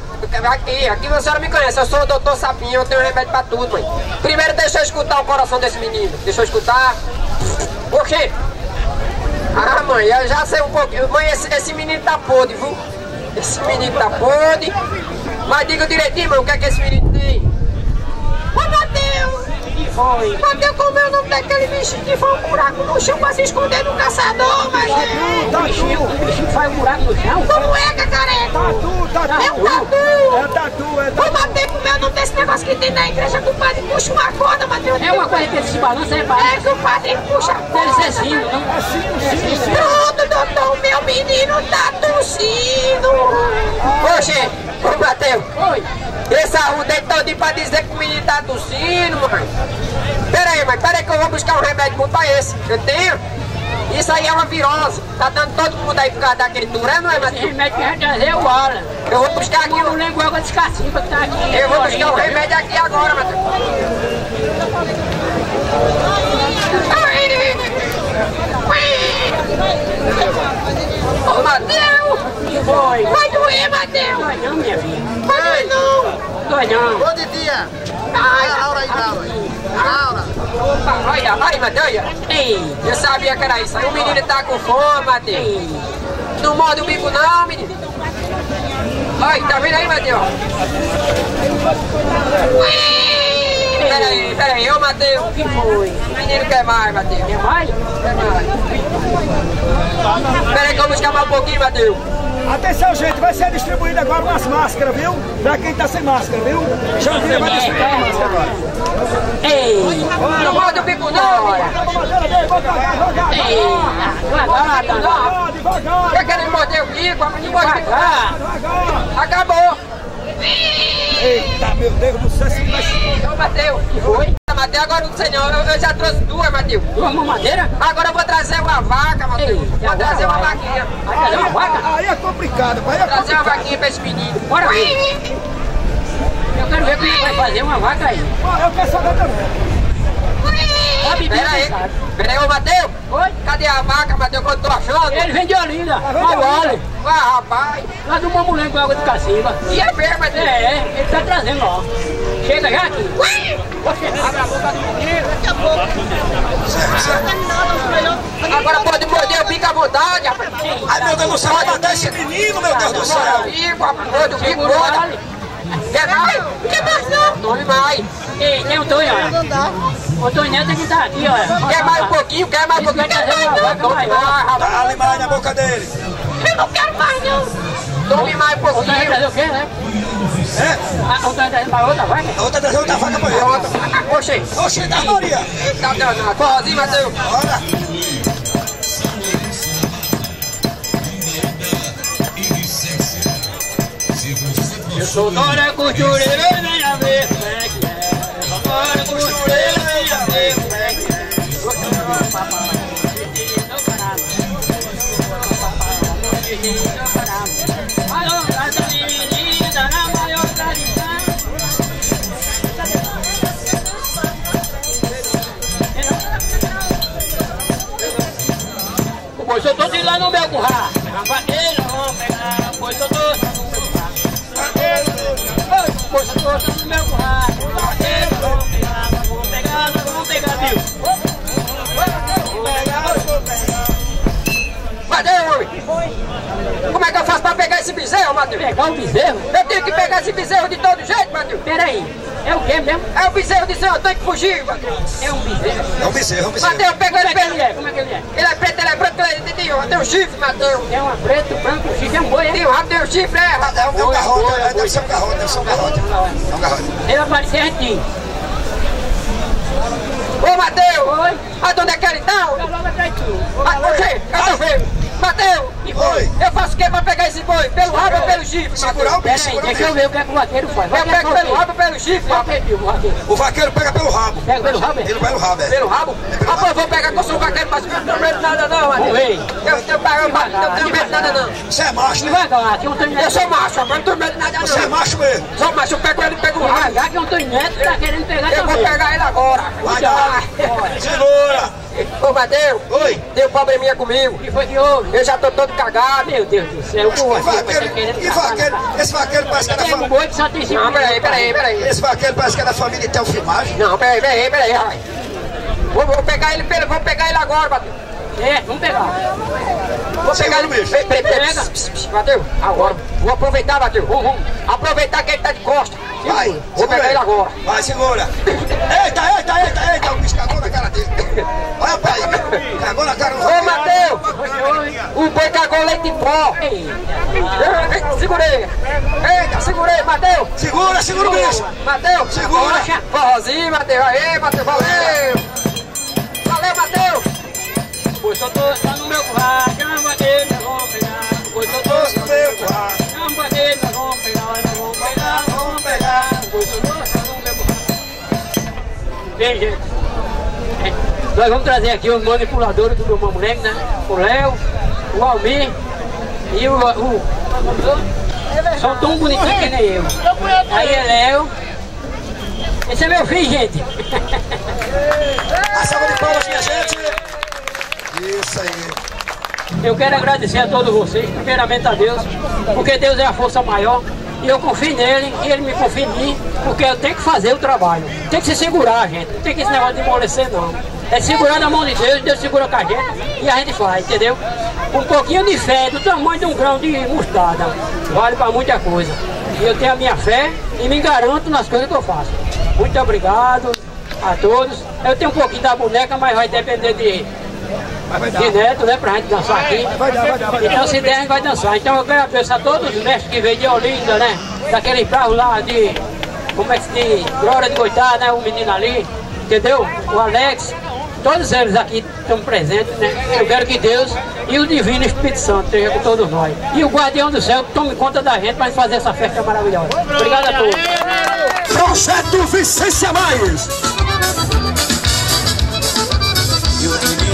Aqui, aqui a senhora me conhece. Eu sou o doutor Sapinho, eu tenho remédio pra tudo, mãe. Primeiro deixa eu escutar o coração desse menino. Deixa eu escutar. Por quê? Ah, mãe, eu já sei um pouquinho. Mãe, esse, esse menino tá podre, viu? Esse menino tá podre. Mas diga direitinho, mãe, o que é que esse menino tem? Matheus, como é o nome daquele bichinho que foi um buraco no chão pra se esconder do caçador, mas... O bichinho, o bichinho faz um buraco no chão? Como é, cacareco? Tatu, tatu. É um tatu! É tatu, é tatu. Como é o nome desse negócio que tem na igreja que o padre puxa uma corda, Matheus? É uma coisa que ele se balança, é É para que o padre puxa a Deve corda. ser não? É sim, sim. Pronto, doutor, meu menino tá tossindo. Oxê, ô Mateus. Oi. Esse arruda aí todinho pra dizer que o menino tá tossindo, mãe. Pera aí, mãe, pera aí que eu vou buscar um remédio bom pra esse. Eu tenho? Isso aí é uma virose. Tá dando todo mundo aí por causa daquele durão, não é, Esse Matheus? remédio que vai trazer o Alan. Eu vou buscar aqui, um- lembro água descaciba que tá aqui. eu vou buscar um Florinda, remédio aqui agora, Matheus. Ô, Matheus, foi? vai doer, Matheus. Dói não, minha filha. Vai não. Dói não. Bom dia! Ai, A Laura aí, Laura. Laura! Opa, olha, olha, Matheus. Ei, Eu sabia que era isso. O menino tá com fome, Matheus. Não morde o bico não, menino. Olha, tá vendo aí, Matheus? Pera aí, pera aí, ô Matheus. Que foi? O menino quer mais, Matheus. Quer mais? Quer mais. Pera aí que eu vou mais um pouquinho, Matheus. Atenção, gente, vai ser distribuído agora umas máscaras, viu? Pra quem tá sem máscara, viu? Jandira vai distribuir uma máscara agora. Ei, Não morde o bico não, olha. ei. Devagar. Devagar, devagar, Tá querendo morder o bico? Mas não morde o bico Devagar. Acabou. Eita, meu Deus do céu, esse vai... Ô, Matheus. Que foi? Matheus, agora não sei não. Eu, eu já trouxe duas, Matheus. Duas mamadeira? Agora eu vou trazer uma vaca, Matheus. Vou agora trazer uma vai. vaquinha. Vai trazer uma vaca? Aí é complicado, pai, é Vou trazer uma vaquinha pra esse menino. Bora ver. Eu quero ver como é que vai fazer uma vaca aí. Ó, Eu quero saber também. Pera aí. Pera aí, ô, Matheus. Oi? Cadê a vaca, Matheus, que eu tô achando? Ele vem de Olinda. Uma vale. Ah, rapaz. Lá do Mamulengo com água de cacimba. E é mesmo, Matheus? É, ele tá trazendo, ó. Chega já aqui. Abre a boca do menino. Agora pode morder o bico à vontade, rapaz. Ai, meu Deus do céu, vai matar esse menino, meu Deus do céu. Morde o bico, morde. Quer mais? Quer mais não? Tome mais. Ei, tem o Tonho, ó. O Tonho tem que estar aqui, ó. Quer mais um pouquinho? Quer mais um pouquinho? Quer uma vaca Tome mais, rapaz. Dá-lhe mais na boca dele. Eu não quero mais, não. Tome mais um Outra pouquinho. trazer o quê, né? É? Ah, outra vai trazer pra outra, vai? A outra trazendo outra faca pra. Pronto. Oxê. Oxe, da Maria. Eita, danado. Forrozinho, Matheus. Bora. Eu sou Dora Costureira, venha ver como é que é. Dora Costureira, venha ver como é que é. Pois eu tô de lá no meu curral. Pegar. Pois eu tô Pois eu tô no meu curral. Rambadeira, vamos pegar. Vamos pegar, vamos pegar, viu? Matheus, homem. Como é que eu faço pra pegar esse bezerro, Matheus? Pegar o bezerro? Eu tenho que pegar esse bezerro de todo jeito, Matheus. Peraí, é o quê mesmo? É o bezerro de Senhor, eu tenho que fugir, Matheus. É um bezerro. É um bezerro, é um bezerro. Matheus, pega ele é pelo... é? Como é que ele é? Ele é preto, ele é branco, ele tem, tem, tem um chifre, Matheus. É uma preto, branco, chifre, é um boi, Tem é? um rabo, tem um chifre, é, É Matheus. um, é um garrote, é, deve ser um garrote, deve ser um garrote. É um garrote. Ele vai parecer retinho. Ô, Matheus. Oi. Ah, onde é que ele tá? Tá logo atrás de tu. Ah, você, eu tô vendo. Matheus, Oi. eu faço o que pra pegar esse boi? Pelo rabo ou pelo chifre, Segurar o bicho, o deixa eu bicho. ver o que é que o vaqueiro faz. Eu pego pelo rabo ou pelo chifre, o vaqueiro? Pega pelo rabo. Pega pelo rabo, é? Ele no rabo, é. Pelo rabo? Rapaz, eu vou pegar que eu sou vaqueiro, mas eu não tenho medo de nada não, Matheus. Eu, eu, eu, eu, não tenho medo de nada não. Você é macho, né? Eu não Eu sou macho, rapaz, não tenho medo de nada Você é não. macho mesmo. Sou macho, eu pego ele e pego o rabo. Devagar, que eu não tô neto, tá querendo pegar Eu vou pegar ele agora. Vai dar. Segura. Ô, Matheus, Oi. deu probleminha comigo. Que foi que houve? Eu já tô todo cagado. Meu Deus do céu, assim? Você vaqueiro, que vaqueiro, na- esse vaqueiro parece que é da Tem um família. só tem Não, peraí, peraí, peraí. Esse vaqueiro parece que é da família Tel Filmagem. Não, peraí, peraí, peraí, rapaz. Vou, vou pegar ele, vou pegar ele agora, Matheus. É, vamos pegar. Vou pegar ele. bicho. Pega. Matheus, agora. Vou aproveitar, Matheus. Vamos, vamos. Aproveitar que ele tá de costa. Vai. Vou pegar ele agora. Vai, segura. Eita, eita, eita, eita. O bicho cagou na cara dele. Olha, pai. Cagou na cara Ô. Matheus, o boi cagou leite em pó. Ei, Ei, Segurei. Eita, segurei, Matheus. Segura, segura o bicho. Matheus, Segura. Forrozinho, Matheus. Aê, Matheus, valeu. Valeu, Matheus. Pois eu tô só no meu curral, chama dele, nós vamos pegar. Pois eu tô no meu curral. chama dele, nós vamos pegar, Bem, gente, é, nós vamos trazer aqui os manipuladores do meu moleque, né? O Léo, o Almir e o... o são tão bonitinhos que nem eu. Aí é Léo. Esse é meu filho, gente. A salva de palmas, minha gente. Isso aí. Eu quero agradecer a todos vocês, primeiramente a Deus, porque Deus é a força maior e eu confio nele e ele me confia em mim, porque eu tenho que fazer o trabalho. Tem que se segurar, gente. Não tem que esse negócio de amolecer, não. É segurar na mão de Deus, Deus segura com a gente e a gente faz, entendeu? Um pouquinho de fé, do tamanho de um grão de mostarda, vale para muita coisa. E eu tenho a minha fé e me garanto nas coisas que eu faço. Muito obrigado a todos. Eu tenho um pouquinho da boneca, mas vai depender de de neto, né, pra gente dançar aqui. Então se der, a gente vai dançar. Então eu quero agradecer a todos os mestres que veio de Olinda, né? Daquele carro lá de. Como é que se diz? Glória de Coitado, né? O menino ali, entendeu? O Alex. Todos eles aqui estão presentes, né? Eu quero que Deus e o Divino Espírito Santo estejam com todos nós. E o Guardião do Céu que tome conta da gente para fazer essa festa maravilhosa. Obrigado a todos. Projeto Vicência Mais.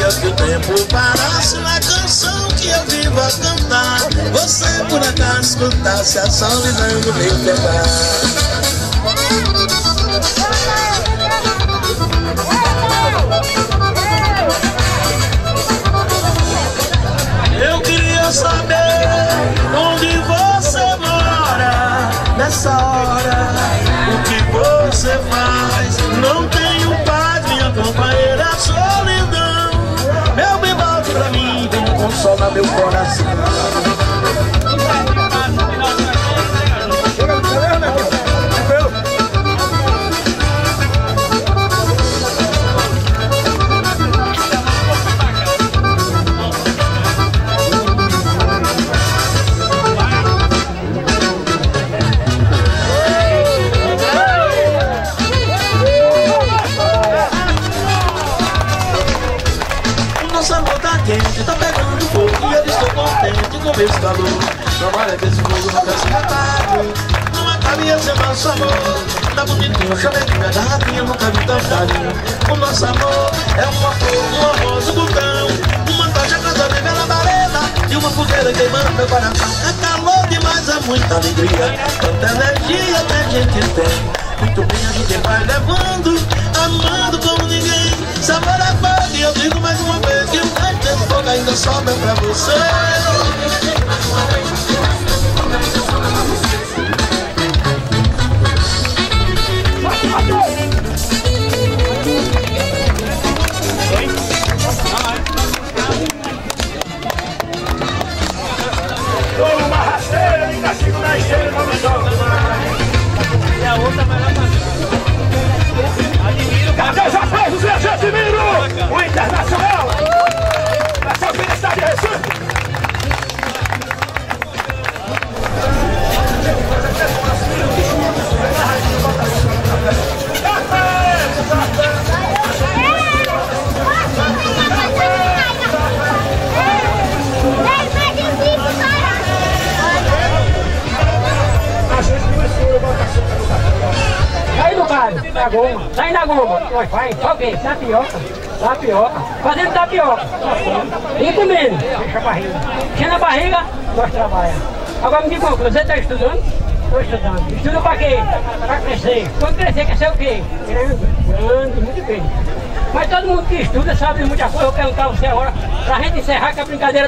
Queria que o tempo parasse na canção que eu vivo a cantar. Você por acaso escutasse a solidão do meu queria saber onde você mora nessa hora. Mim, vem consola meu coração.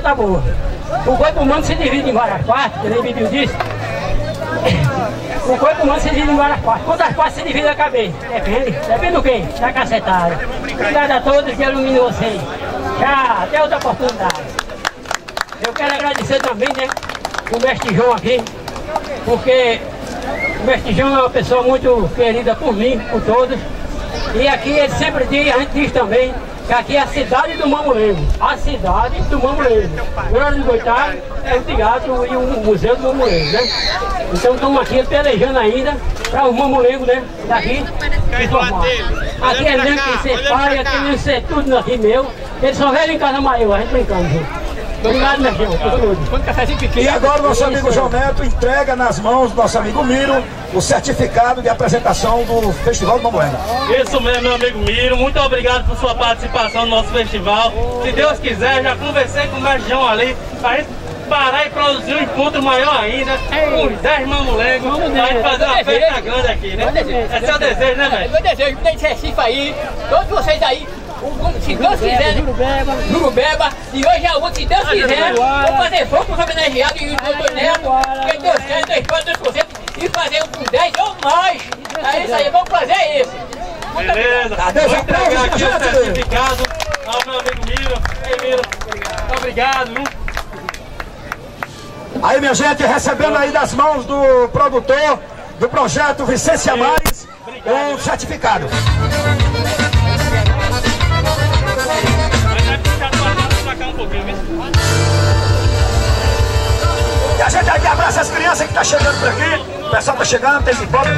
Tá boa. O corpo humano se divide em várias partes, que nem o Bibiu disse. O corpo humano se divide em várias partes. Quantas partes se divide a cabeça? Depende. Depende do quê? Da cacetada. Obrigado a todos que ilumine vocês. Tchau, até outra oportunidade. Eu quero agradecer também, né, o mestre João aqui, porque o mestre João é uma pessoa muito querida por mim, por todos. E aqui ele sempre diz, a gente diz também, que aqui é a cidade do Mamulengo. A cidade do Mamulengo. Grande Goitá é o teatro e o museu do Mamulengo, né? Então estamos aqui pelejando ainda para o Mamulengo, né? Daqui. Aqui é mesmo que ser pai, aqui é mesmo ser tudo aqui meu. Ele só veio em casa maior, a gente brincando. Obrigado, meu por tudo. E agora nosso amigo João Neto entrega nas mãos do nosso amigo Miro o certificado de apresentação do Festival do Mamoena. Isso mesmo, meu amigo Miro. Muito obrigado por sua participação no nosso festival. Se Deus quiser, já conversei com o João ali pra gente parar e produzir um encontro maior ainda, com os 10 mamulengos, pra gente fazer uma festa grande aqui, né? É seu desejo, né, velho? Meu desejo, tem Recife aí, todos vocês aí, o- se Deus quiser, Jurubeba, Jurubeba, e hoje é a última, se Deus quiser, vou fazer fogo para os homenageados e o doutor Neto, que Deus quer, 2 2%, e fazer um com 10 ou mais. É isso aí, vamos fazer isso. Beleza. Os Vou entregar aqui o certificado ao meu amigo Miro. Ei, Miro. Obrigado, viu? Aí, minha gente, recebendo aí das mãos do produtor do projeto Vicência Mais, um certificado. A gente aqui abraça as crianças que tá chegando por aqui. O pessoal tá chegando, tem pipoca.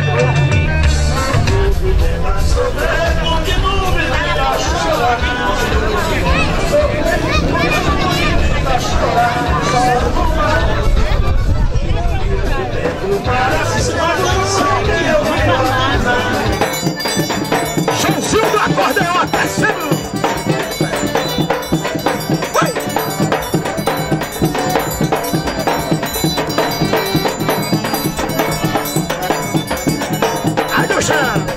Joãozinho do acordeão, terceiro. Ai,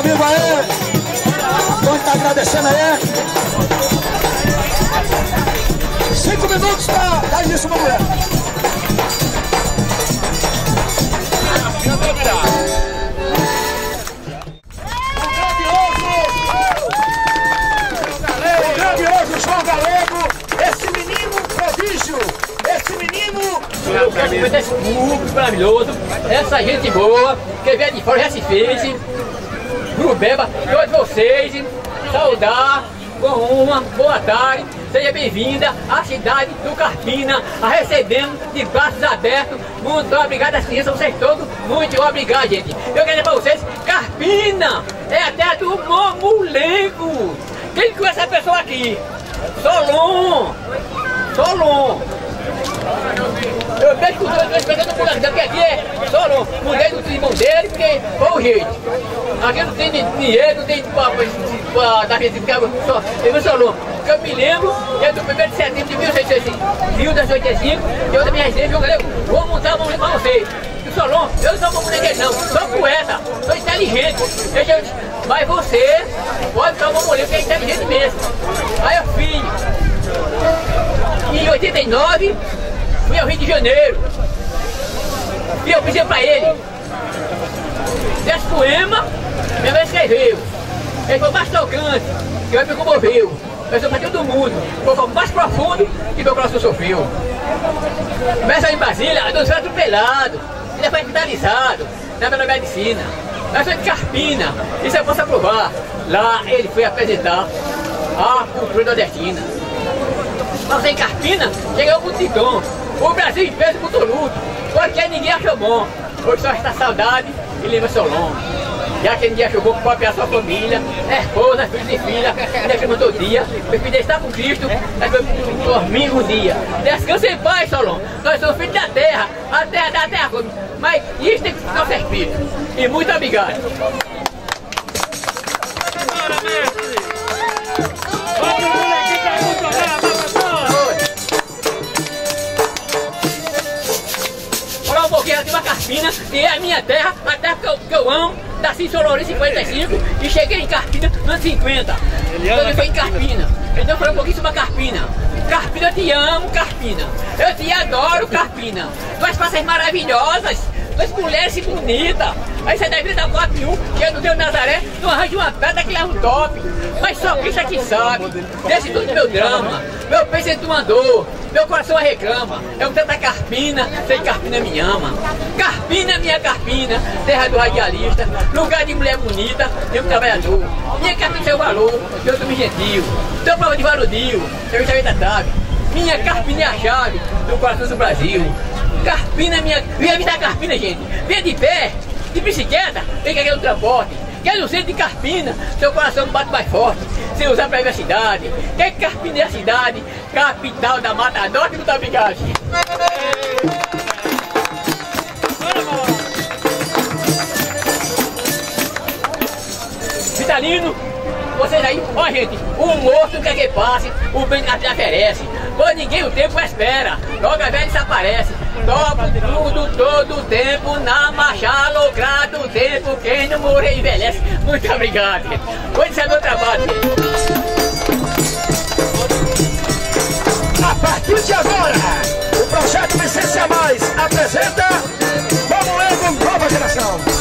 saca a bicicleta, vem embora. Eita, que a festa tá aí, agradecendo aí. Cinco minutos para dar início, uma mulher. O grandioso João Galego, esse menino prodígio, esse menino maravilhoso, essa gente boa, que veio de fora já se fez, Grubeba, todos vocês, saudar, com uma boa tarde, seja bem-vinda à cidade do Carpina, a recebendo de braços abertos, muito obrigado às crianças, vocês todos, muito obrigado, gente. Eu quero dizer para vocês, Carpina é a terra do Mamulengo. Quem conhece essa pessoa aqui? Solon, Solon. Eu vejo que eu estou esperando por aqui, porque aqui é só não. Mudei do irmão dele, porque foi o jeito. Aqui não tem dinheiro, não tem para dar gente, porque só. Sou louco. Porque eu me lembro, é do 1 de setembro de 1885, e eu da minha eu falei, vou montar uma pra vocês. Eu sou louco, eu não sou mulher não, sou poeta, sou inteligente. Eu mas você pode ser uma mulher que é inteligente mesmo. Aí eu fiz. Em 89, fui ao Rio de Janeiro. E eu pedi pra ele. Desse poema, minha mãe escreveu. Ele foi mais tocante, que me comoveu. Eu sou pra todo mundo. Foi o mais profundo que meu coração sofreu. Começa em Brasília, eu sou atropelado. Ele foi hospitalizado na medicina. Eu sou de Carpina, isso eu posso aprovar. Lá ele foi apresentar a cultura nordestina. Mas em Carpina, chegou o multidão. O Brasil peso botou luto, porque ninguém achou bom. Hoje só está saudade e lembra seu longo. Já que ninguém achou bom para apoiar sua família, é esposa, filhos e filha, que todo dia. Meu filho está com Cristo, mas foi dormir um dia. Descansa em paz, Solon. Nós somos filhos da terra, a terra da terra. Mas isso tem que ficar perfeito. E muito obrigado. Falar um pouquinho aqui uma Carpina, e é a minha terra, a terra que eu, que eu amo, nasci em Sorori 55 e cheguei em Carpina no ano 50. Então eu fui em Carpina. Então falar um pouquinho sobre a Carpina. Carpina, eu te amo, Carpina. Eu te adoro, Carpina. Duas praças maravilhosas, duas mulheres bonitas. Aí você deve dar 4 1, que é no Deus Nazaré, não arranja uma pedra que leva um top. Mas só aqui sabe, desse todo meu drama. Meu peito sente uma dor, meu coração a reclama. Eu tanta Carpina, sei Carpina me ama. Carpina, minha Carpina, terra do radialista, lugar de mulher bonita, eu trabalhador. Minha Carpina seu valor, eu sou gentil. Sou prova de varodio, eu já trave. Minha Carpina é a chave do coração do Brasil. Carpina, minha. Venha visitar Carpina, gente. Venha de pé, de bicicleta, vem que aqui é transporte. Quer no centro de Carpina, seu coração bate mais forte, sem usar pra ir à cidade. Quer que Carpina é a cidade, capital da Mata Norte do Tabigate. Vitalino, vocês aí, ó gente, o morto quer que passe, o bem que oferece. Pois ninguém o tempo espera, logo a velha desaparece. Topo tudo todo o tempo, na marcha logrado o tempo, quem não morrer envelhece. Muito obrigado, gente. Hoje isso é meu trabalho, gente. A partir de agora, o projeto Vicência Mais apresenta Como Lego Nova Geração.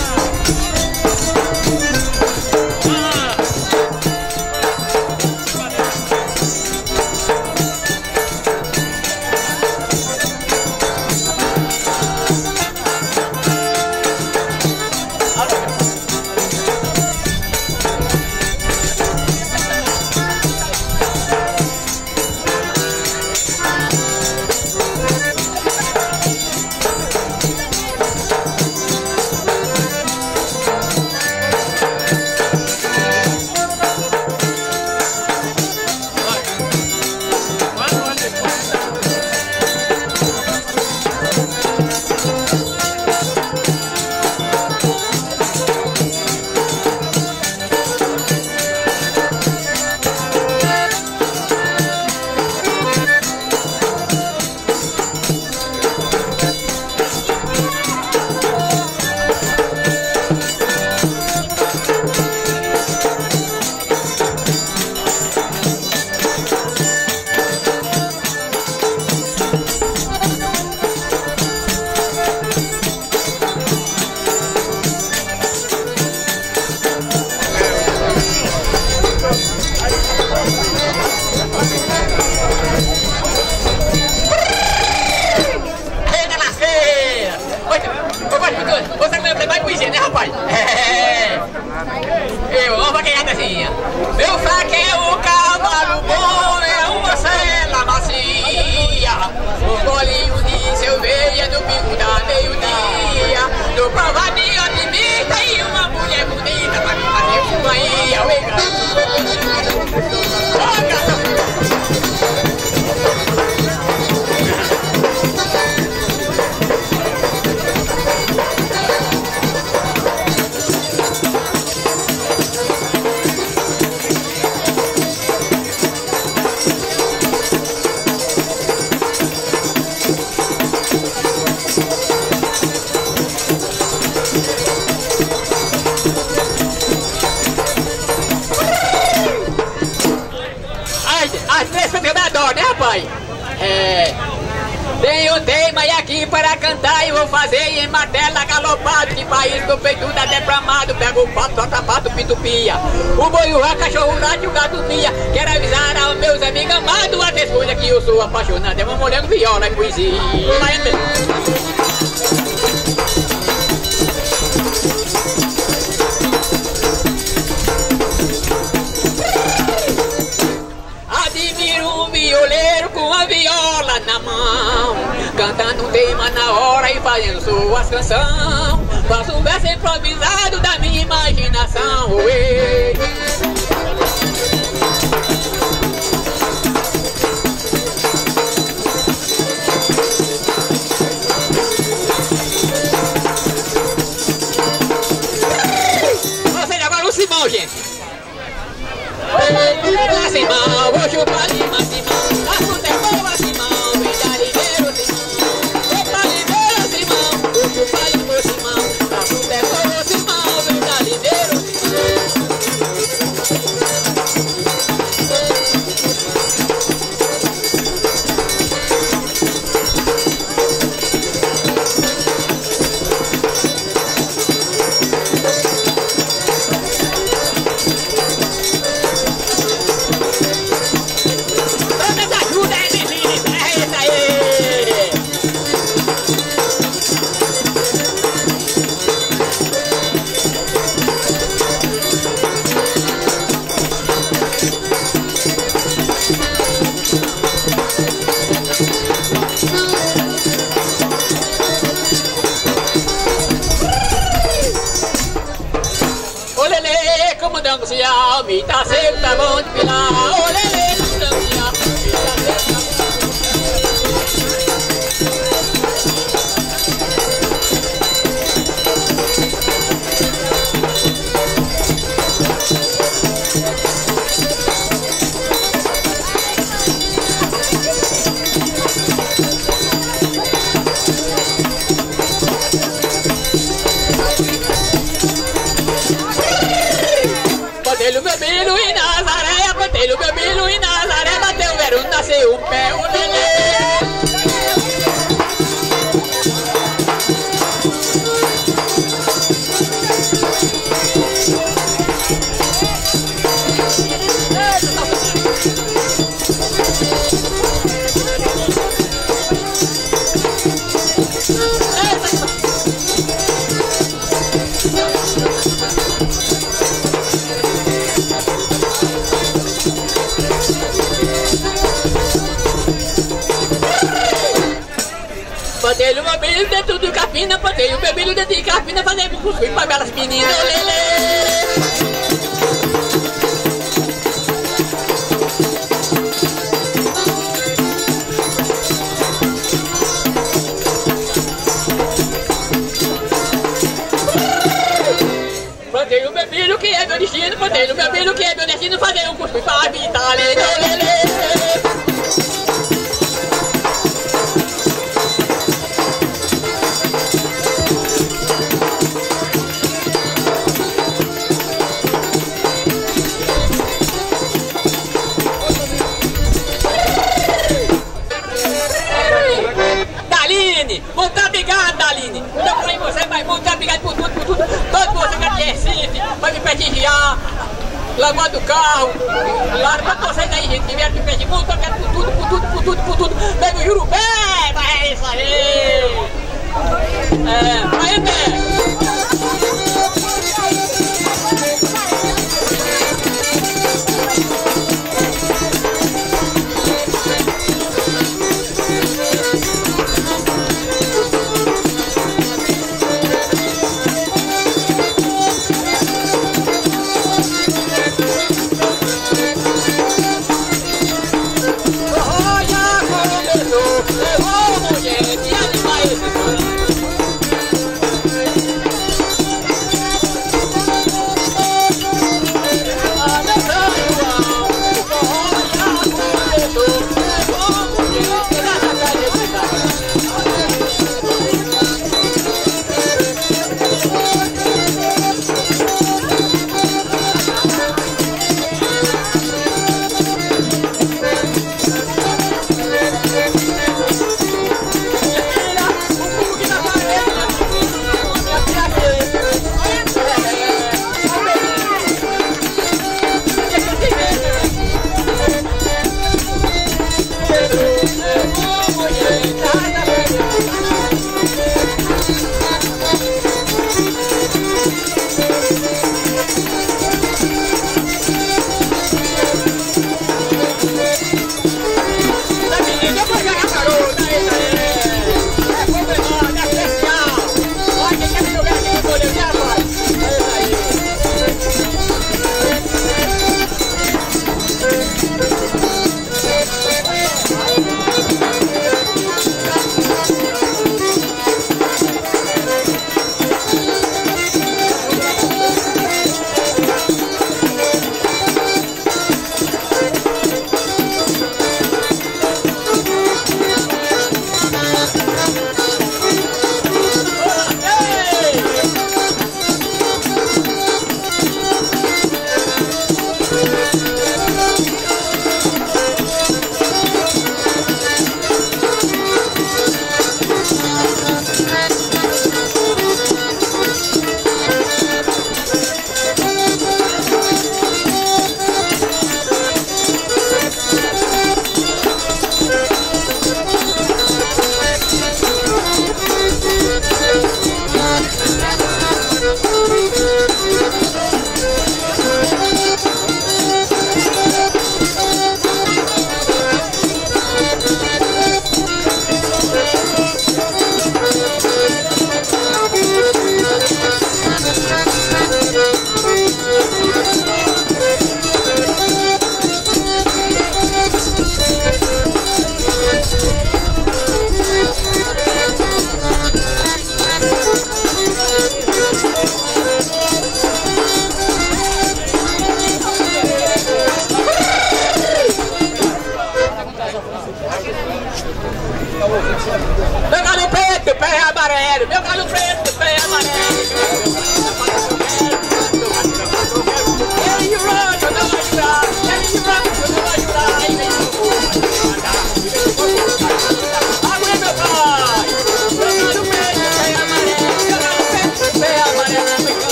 amor apaixonante, é uma mulher com viola e poesia. Admiro um violeiro com a viola na mão, cantando um tema na hora e fazendo suas canções. Faço um verso improvisado da minha imaginação.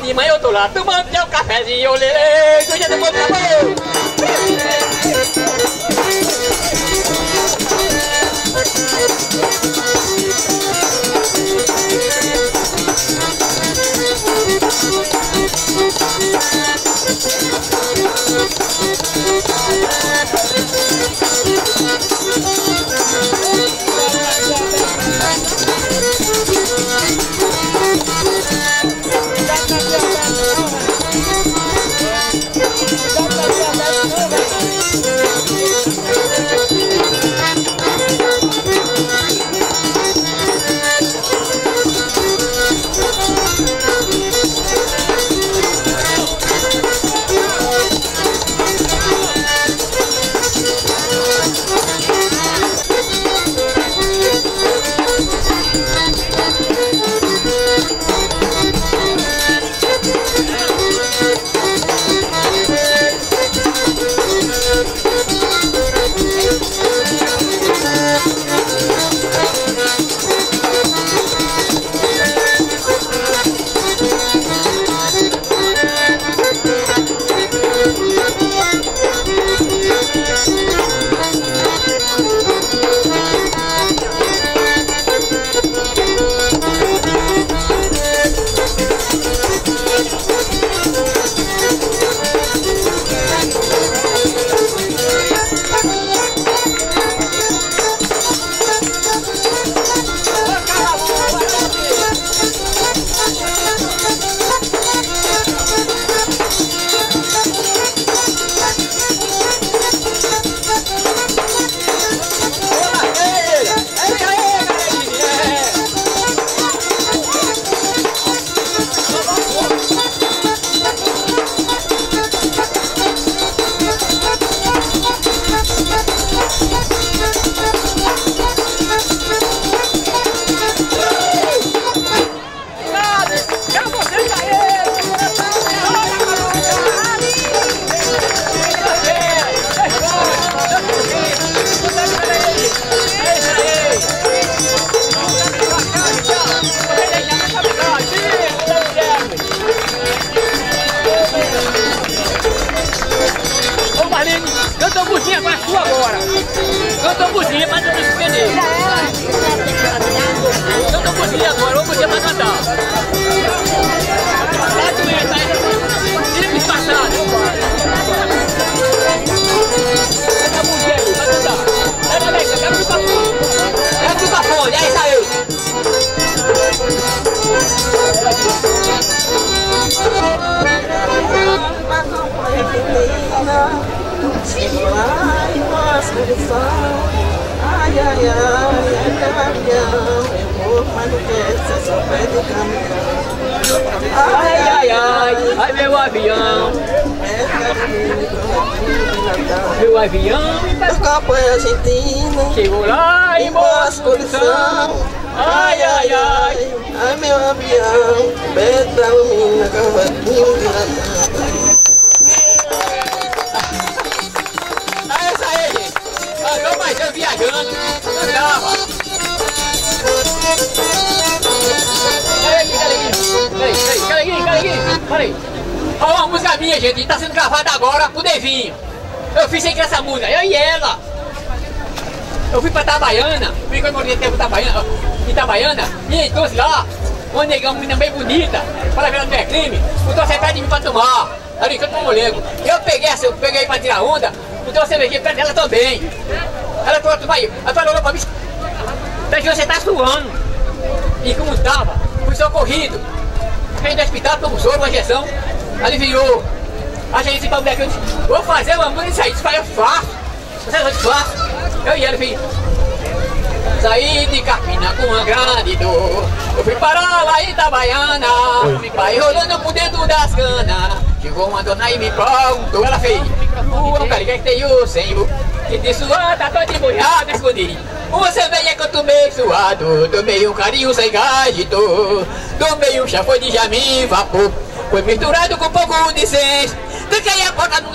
你们又走了，怎么要干啥子有力？Itabaiana. Me pai rolando por dentro das canas. Chegou uma dona e me perguntou, ela fez. O cara que tem o senhor. Que de suado, tá todo embrulhado, escondido. Você veio que eu tomei suado. Tomei um carinho sem dor. Tomei um foi de jamim, vapor. Foi misturado com um pouco de senso.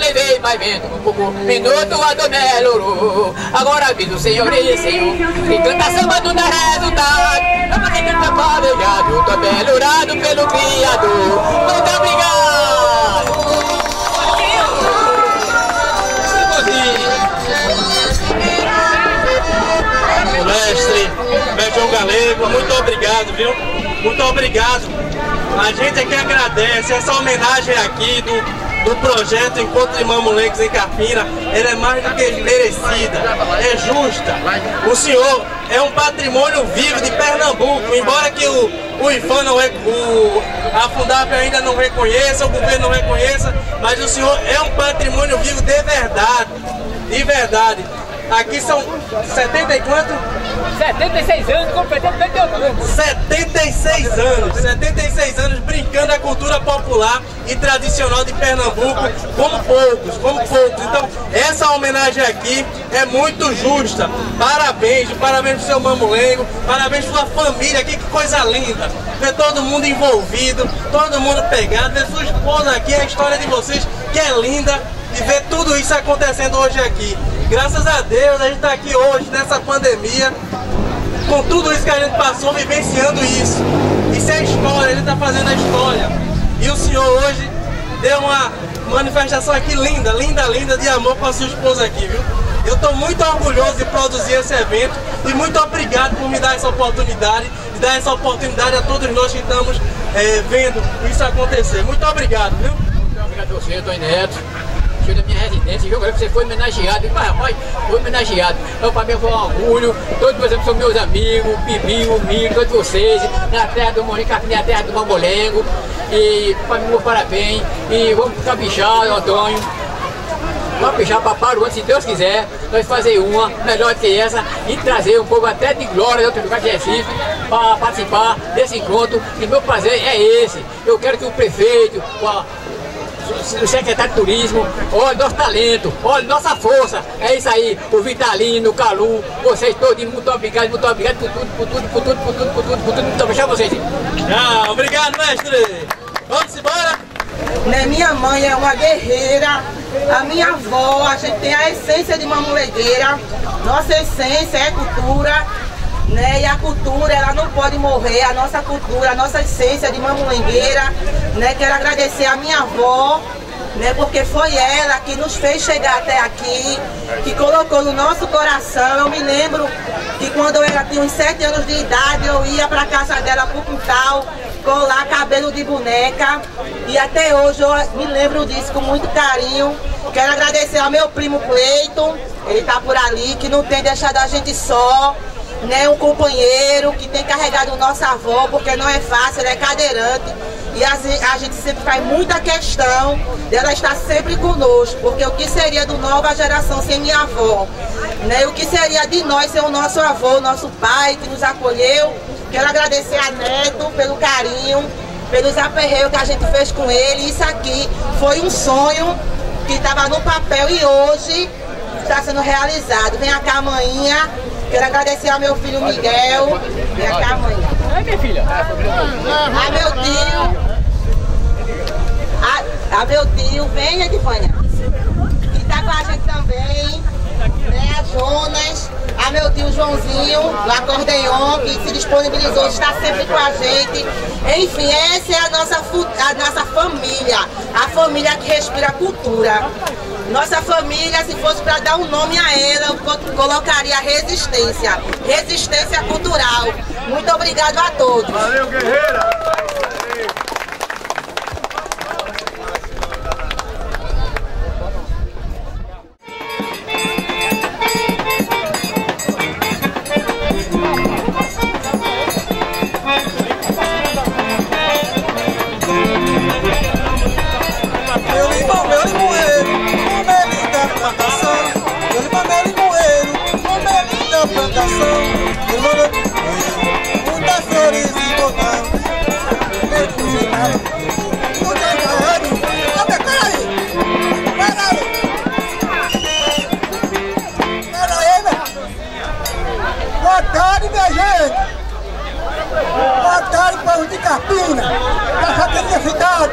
Levei mais vento. Um pouco minuto a dor melhorou. Agora aviso, senhor e senhor. Que canta samba dá resultado. Eu pra quem canta palejado. Tô melhorado pelo Criador. Muito obrigado. O mestre, Galego, muito obrigado, viu? Muito obrigado. A gente aqui agradece essa homenagem aqui do, do projeto Encontro de Mamulengos em Carpina. Ela é mais do que merecida, é justa. O senhor é um patrimônio vivo de Pernambuco, embora que o, o IFAM não é, o, a Fundap ainda não reconheça, o governo não reconheça, mas o senhor é um patrimônio vivo de verdade, de verdade. Aqui são 70 e quanto? 76 anos, completando bem teu corpo. 76 anos, 76 anos brincando a cultura popular e tradicional de Pernambuco como poucos, como poucos. Então, essa homenagem aqui é muito justa. Parabéns, parabéns pro seu mamulengo, parabéns sua família aqui, que coisa linda. Ver todo mundo envolvido, todo mundo pegado, ver sua esposa aqui, a história de vocês, que é linda, e ver tudo isso acontecendo hoje aqui. Graças a Deus a gente está aqui hoje nessa pandemia, com tudo isso que a gente passou, vivenciando isso. Isso é história, ele está fazendo a história. E o senhor hoje deu uma manifestação aqui linda, linda, linda de amor com a sua esposa aqui, viu? Eu estou muito orgulhoso de produzir esse evento e muito obrigado por me dar essa oportunidade e dar essa oportunidade a todos nós que estamos é, vendo isso acontecer. Muito obrigado, viu? Muito obrigado a você, Antônio Neto da minha residência, viu? Você foi homenageado. Mas, rapaz, foi homenageado. Então, para mim foi um orgulho. Todos vocês são meus amigos, Bibi, o Miro, todos vocês, na terra do Mônica, na terra do Mambolengo. E para mim, meu parabéns. E vamos caprichar, Antônio. Vamos caprichar para Paruan, se Deus quiser. Nós fazer uma melhor que essa e trazer um povo até de glória de outro lugar de Recife para participar desse encontro. E meu prazer é esse. Eu quero que o prefeito, o secretário de turismo, olha nosso talento, olha nossa força. É isso aí, o Vitalino, o Calu, vocês todos, muito obrigado, muito obrigado por tudo, por tudo, por tudo, por tudo, por tudo, por tudo. Muito obrigado a vocês. Ah, obrigado, mestre. Vamos embora? Né, minha mãe é uma guerreira, a minha avó, a gente tem a essência de uma molegueira, nossa essência é cultura, né? E a cultura, ela não pode morrer, a nossa cultura, a nossa essência de mamulengueira, né? Quero agradecer a minha avó, né? Porque foi ela que nos fez chegar até aqui, que colocou no nosso coração. Eu me lembro que quando eu tinha uns sete anos de idade, eu ia para casa dela pro quintal, colar cabelo de boneca. E até hoje eu me lembro disso com muito carinho. Quero agradecer ao meu primo Cleiton, ele tá por ali, que não tem deixado a gente só né, um companheiro que tem carregado nossa avó, porque não é fácil, ela é cadeirante. E a, gente sempre faz muita questão dela estar sempre conosco, porque o que seria do nova geração sem minha avó? Né? O que seria de nós ser o nosso avô, nosso pai que nos acolheu. Quero agradecer a Neto pelo carinho, pelos aperreios que a gente fez com ele. Isso aqui foi um sonho que estava no papel e hoje está sendo realizado. Vem cá, manhinha. Quero agradecer ao meu filho Miguel. Vem cá, manhinha. Ai, minha filha. A meu tio. A, a meu tio, venha Edivânia. Que está com a gente também. Né, a Jonas. A meu tio Joãozinho, do acordeon, que se disponibilizou, está sempre com a gente. Enfim, essa é a nossa, a nossa família. A família que respira cultura. Nossa família, se fosse para dar um nome a ela, eu co- colocaria resistência. Resistência cultural. Muito obrigado a todos. Valeu, guerreira! De Carpina, dessa querida cidade.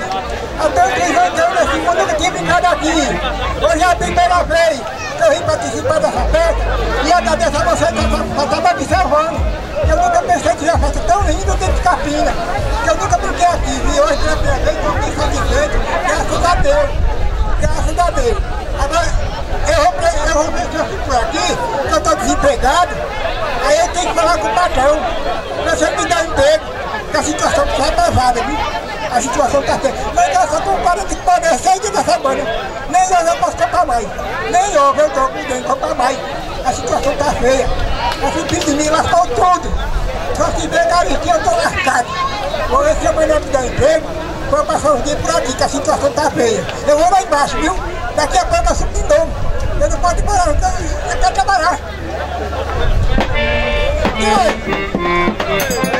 Há tantos anos eu mundo eu não tinha ficado aqui. Hoje é a primeira vez que eu vim participar dessa festa e agradeço a você que está me observando. Eu nunca pensei que ia festa tão linda dentro de Carpina, que eu nunca brinquei aqui. E hoje pela primeira vez estou bem satisfeito, graças a Deus. Graças a Deus. Agora, eu vou, eu vou ver se eu fico por aqui, que eu estou desempregado. Aí eu tenho que falar com o patrão, você me que a situação está pesada, viu? A situação está feia. Mas eu só com 40 que pode sair dessa banda. Nem eu não posso comprar mais. Nem eu, eu estou dinheiro comprar mais. A situação está feia. Esse de mim lascou tudo. Só se vê caristia, eu estou lascado. Vou ver se amanhã me dá emprego, vou passar uns dias por aqui, que a situação está feia. Eu vou lá embaixo, viu? Daqui a pouco eu subo de novo. Eu não posso não. Eu quero trabalhar. E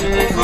Thank you.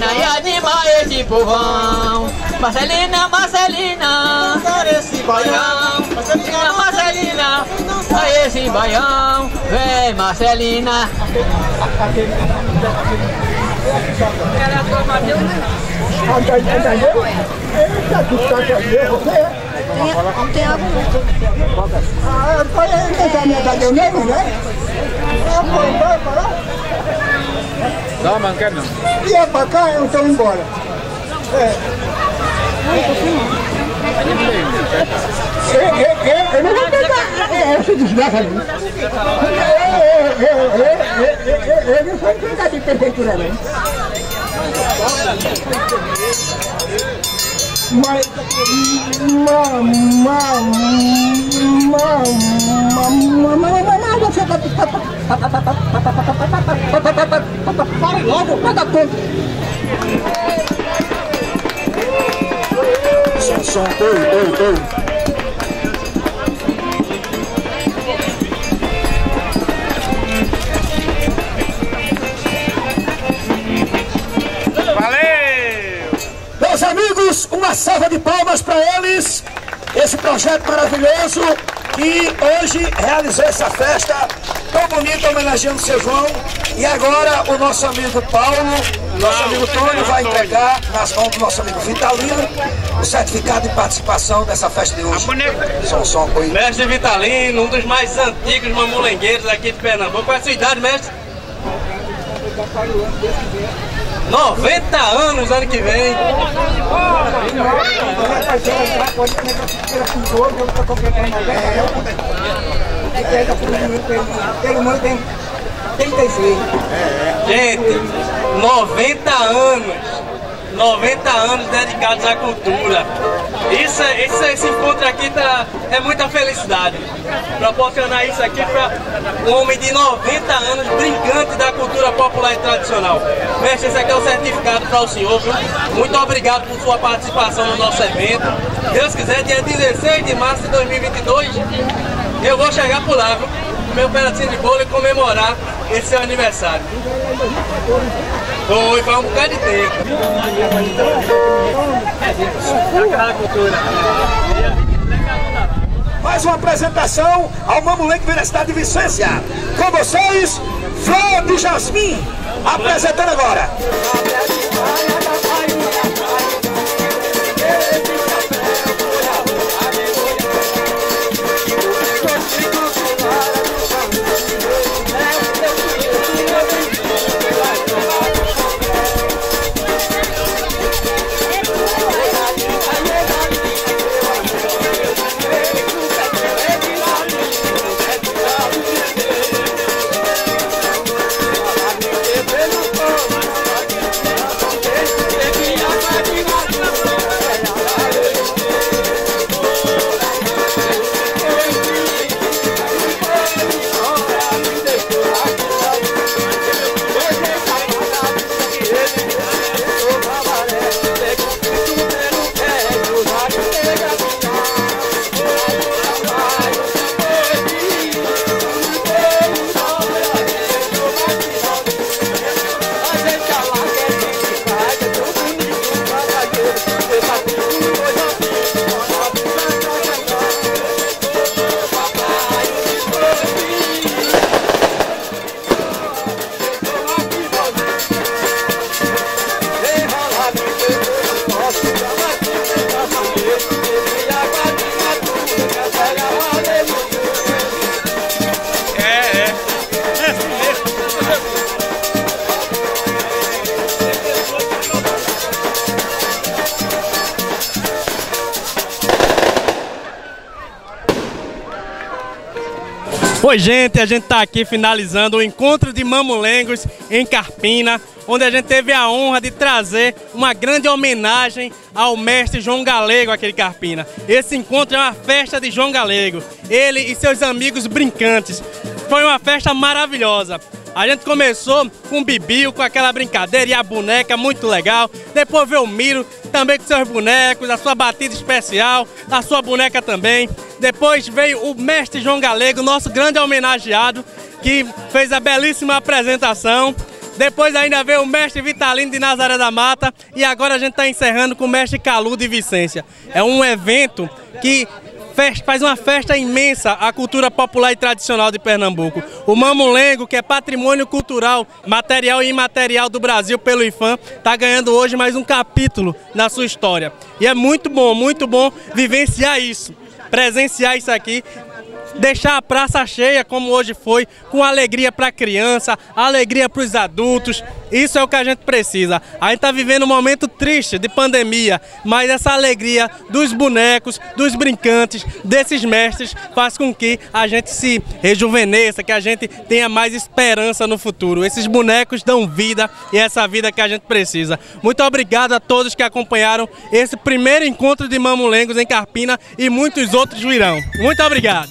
Marcelina e anima esse povão. Marcelina, Marcelina, esse baião. Marcelina, Marcelina, esse baião. Vem, Marcelina. Era só Mateus, né? Tem, tem algum. Ah, foi a Daniel Negro, né? Ah, foi, foi, foi. Não, não quer não. E é pra cá, eu estou embora. É. Eu, não vou pegar. Eu, não sou empregado de prefeitura, não. Mas, mamá, mamá, salva de palmas para eles. Esse projeto maravilhoso que hoje realizou essa festa tão bonita homenageando o seu João. E agora o nosso amigo Paulo, nosso amigo Tony vai entregar nas mãos do nosso amigo Vitalino o certificado de participação dessa festa de hoje. Som, som, oi. Mestre Vitalino, um dos mais antigos mamulengueiros aqui de Pernambuco. Qual é a sua idade, mestre? 90 anos ano que vem. Gente, 90 anos. 90 anos dedicados à cultura. Isso, isso, esse encontro aqui tá, é muita felicidade. Proporcionar isso aqui para um homem de 90 anos, brincante da cultura popular e tradicional. Mestre, esse aqui é o certificado para o senhor, viu? Muito obrigado por sua participação no nosso evento. Deus quiser, dia 16 de março de 2022, eu vou chegar por lá, viu? Meu pedacinho de bolo e comemorar esse seu aniversário. Foi, foi um bocado de tempo. Mais uma apresentação ao da cidade de Vicência. Com vocês, Flor de Jasmim, apresentando agora. Gente, a gente está aqui finalizando o encontro de mamulengos em Carpina, onde a gente teve a honra de trazer uma grande homenagem ao mestre João Galego aqui de Carpina. Esse encontro é uma festa de João Galego, ele e seus amigos brincantes. Foi uma festa maravilhosa. A gente começou com o Bibiu, com aquela brincadeira e a boneca, muito legal. Depois veio o Miro, também com seus bonecos, a sua batida especial, a sua boneca também. Depois veio o mestre João Galego, nosso grande homenageado, que fez a belíssima apresentação. Depois ainda veio o mestre Vitalino de Nazaré da Mata e agora a gente está encerrando com o mestre Calu de Vicência. É um evento que faz uma festa imensa à cultura popular e tradicional de Pernambuco. O Mamulengo, que é patrimônio cultural, material e imaterial do Brasil pelo IFAM, está ganhando hoje mais um capítulo na sua história. E é muito bom, muito bom vivenciar isso, presenciar isso aqui deixar a praça cheia como hoje foi, com alegria para a criança, alegria para os adultos. Isso é o que a gente precisa. A gente está vivendo um momento triste de pandemia, mas essa alegria dos bonecos, dos brincantes, desses mestres faz com que a gente se rejuvenesça, que a gente tenha mais esperança no futuro. Esses bonecos dão vida e é essa vida que a gente precisa. Muito obrigado a todos que acompanharam esse primeiro encontro de mamulengos em Carpina e muitos outros virão. Muito obrigado.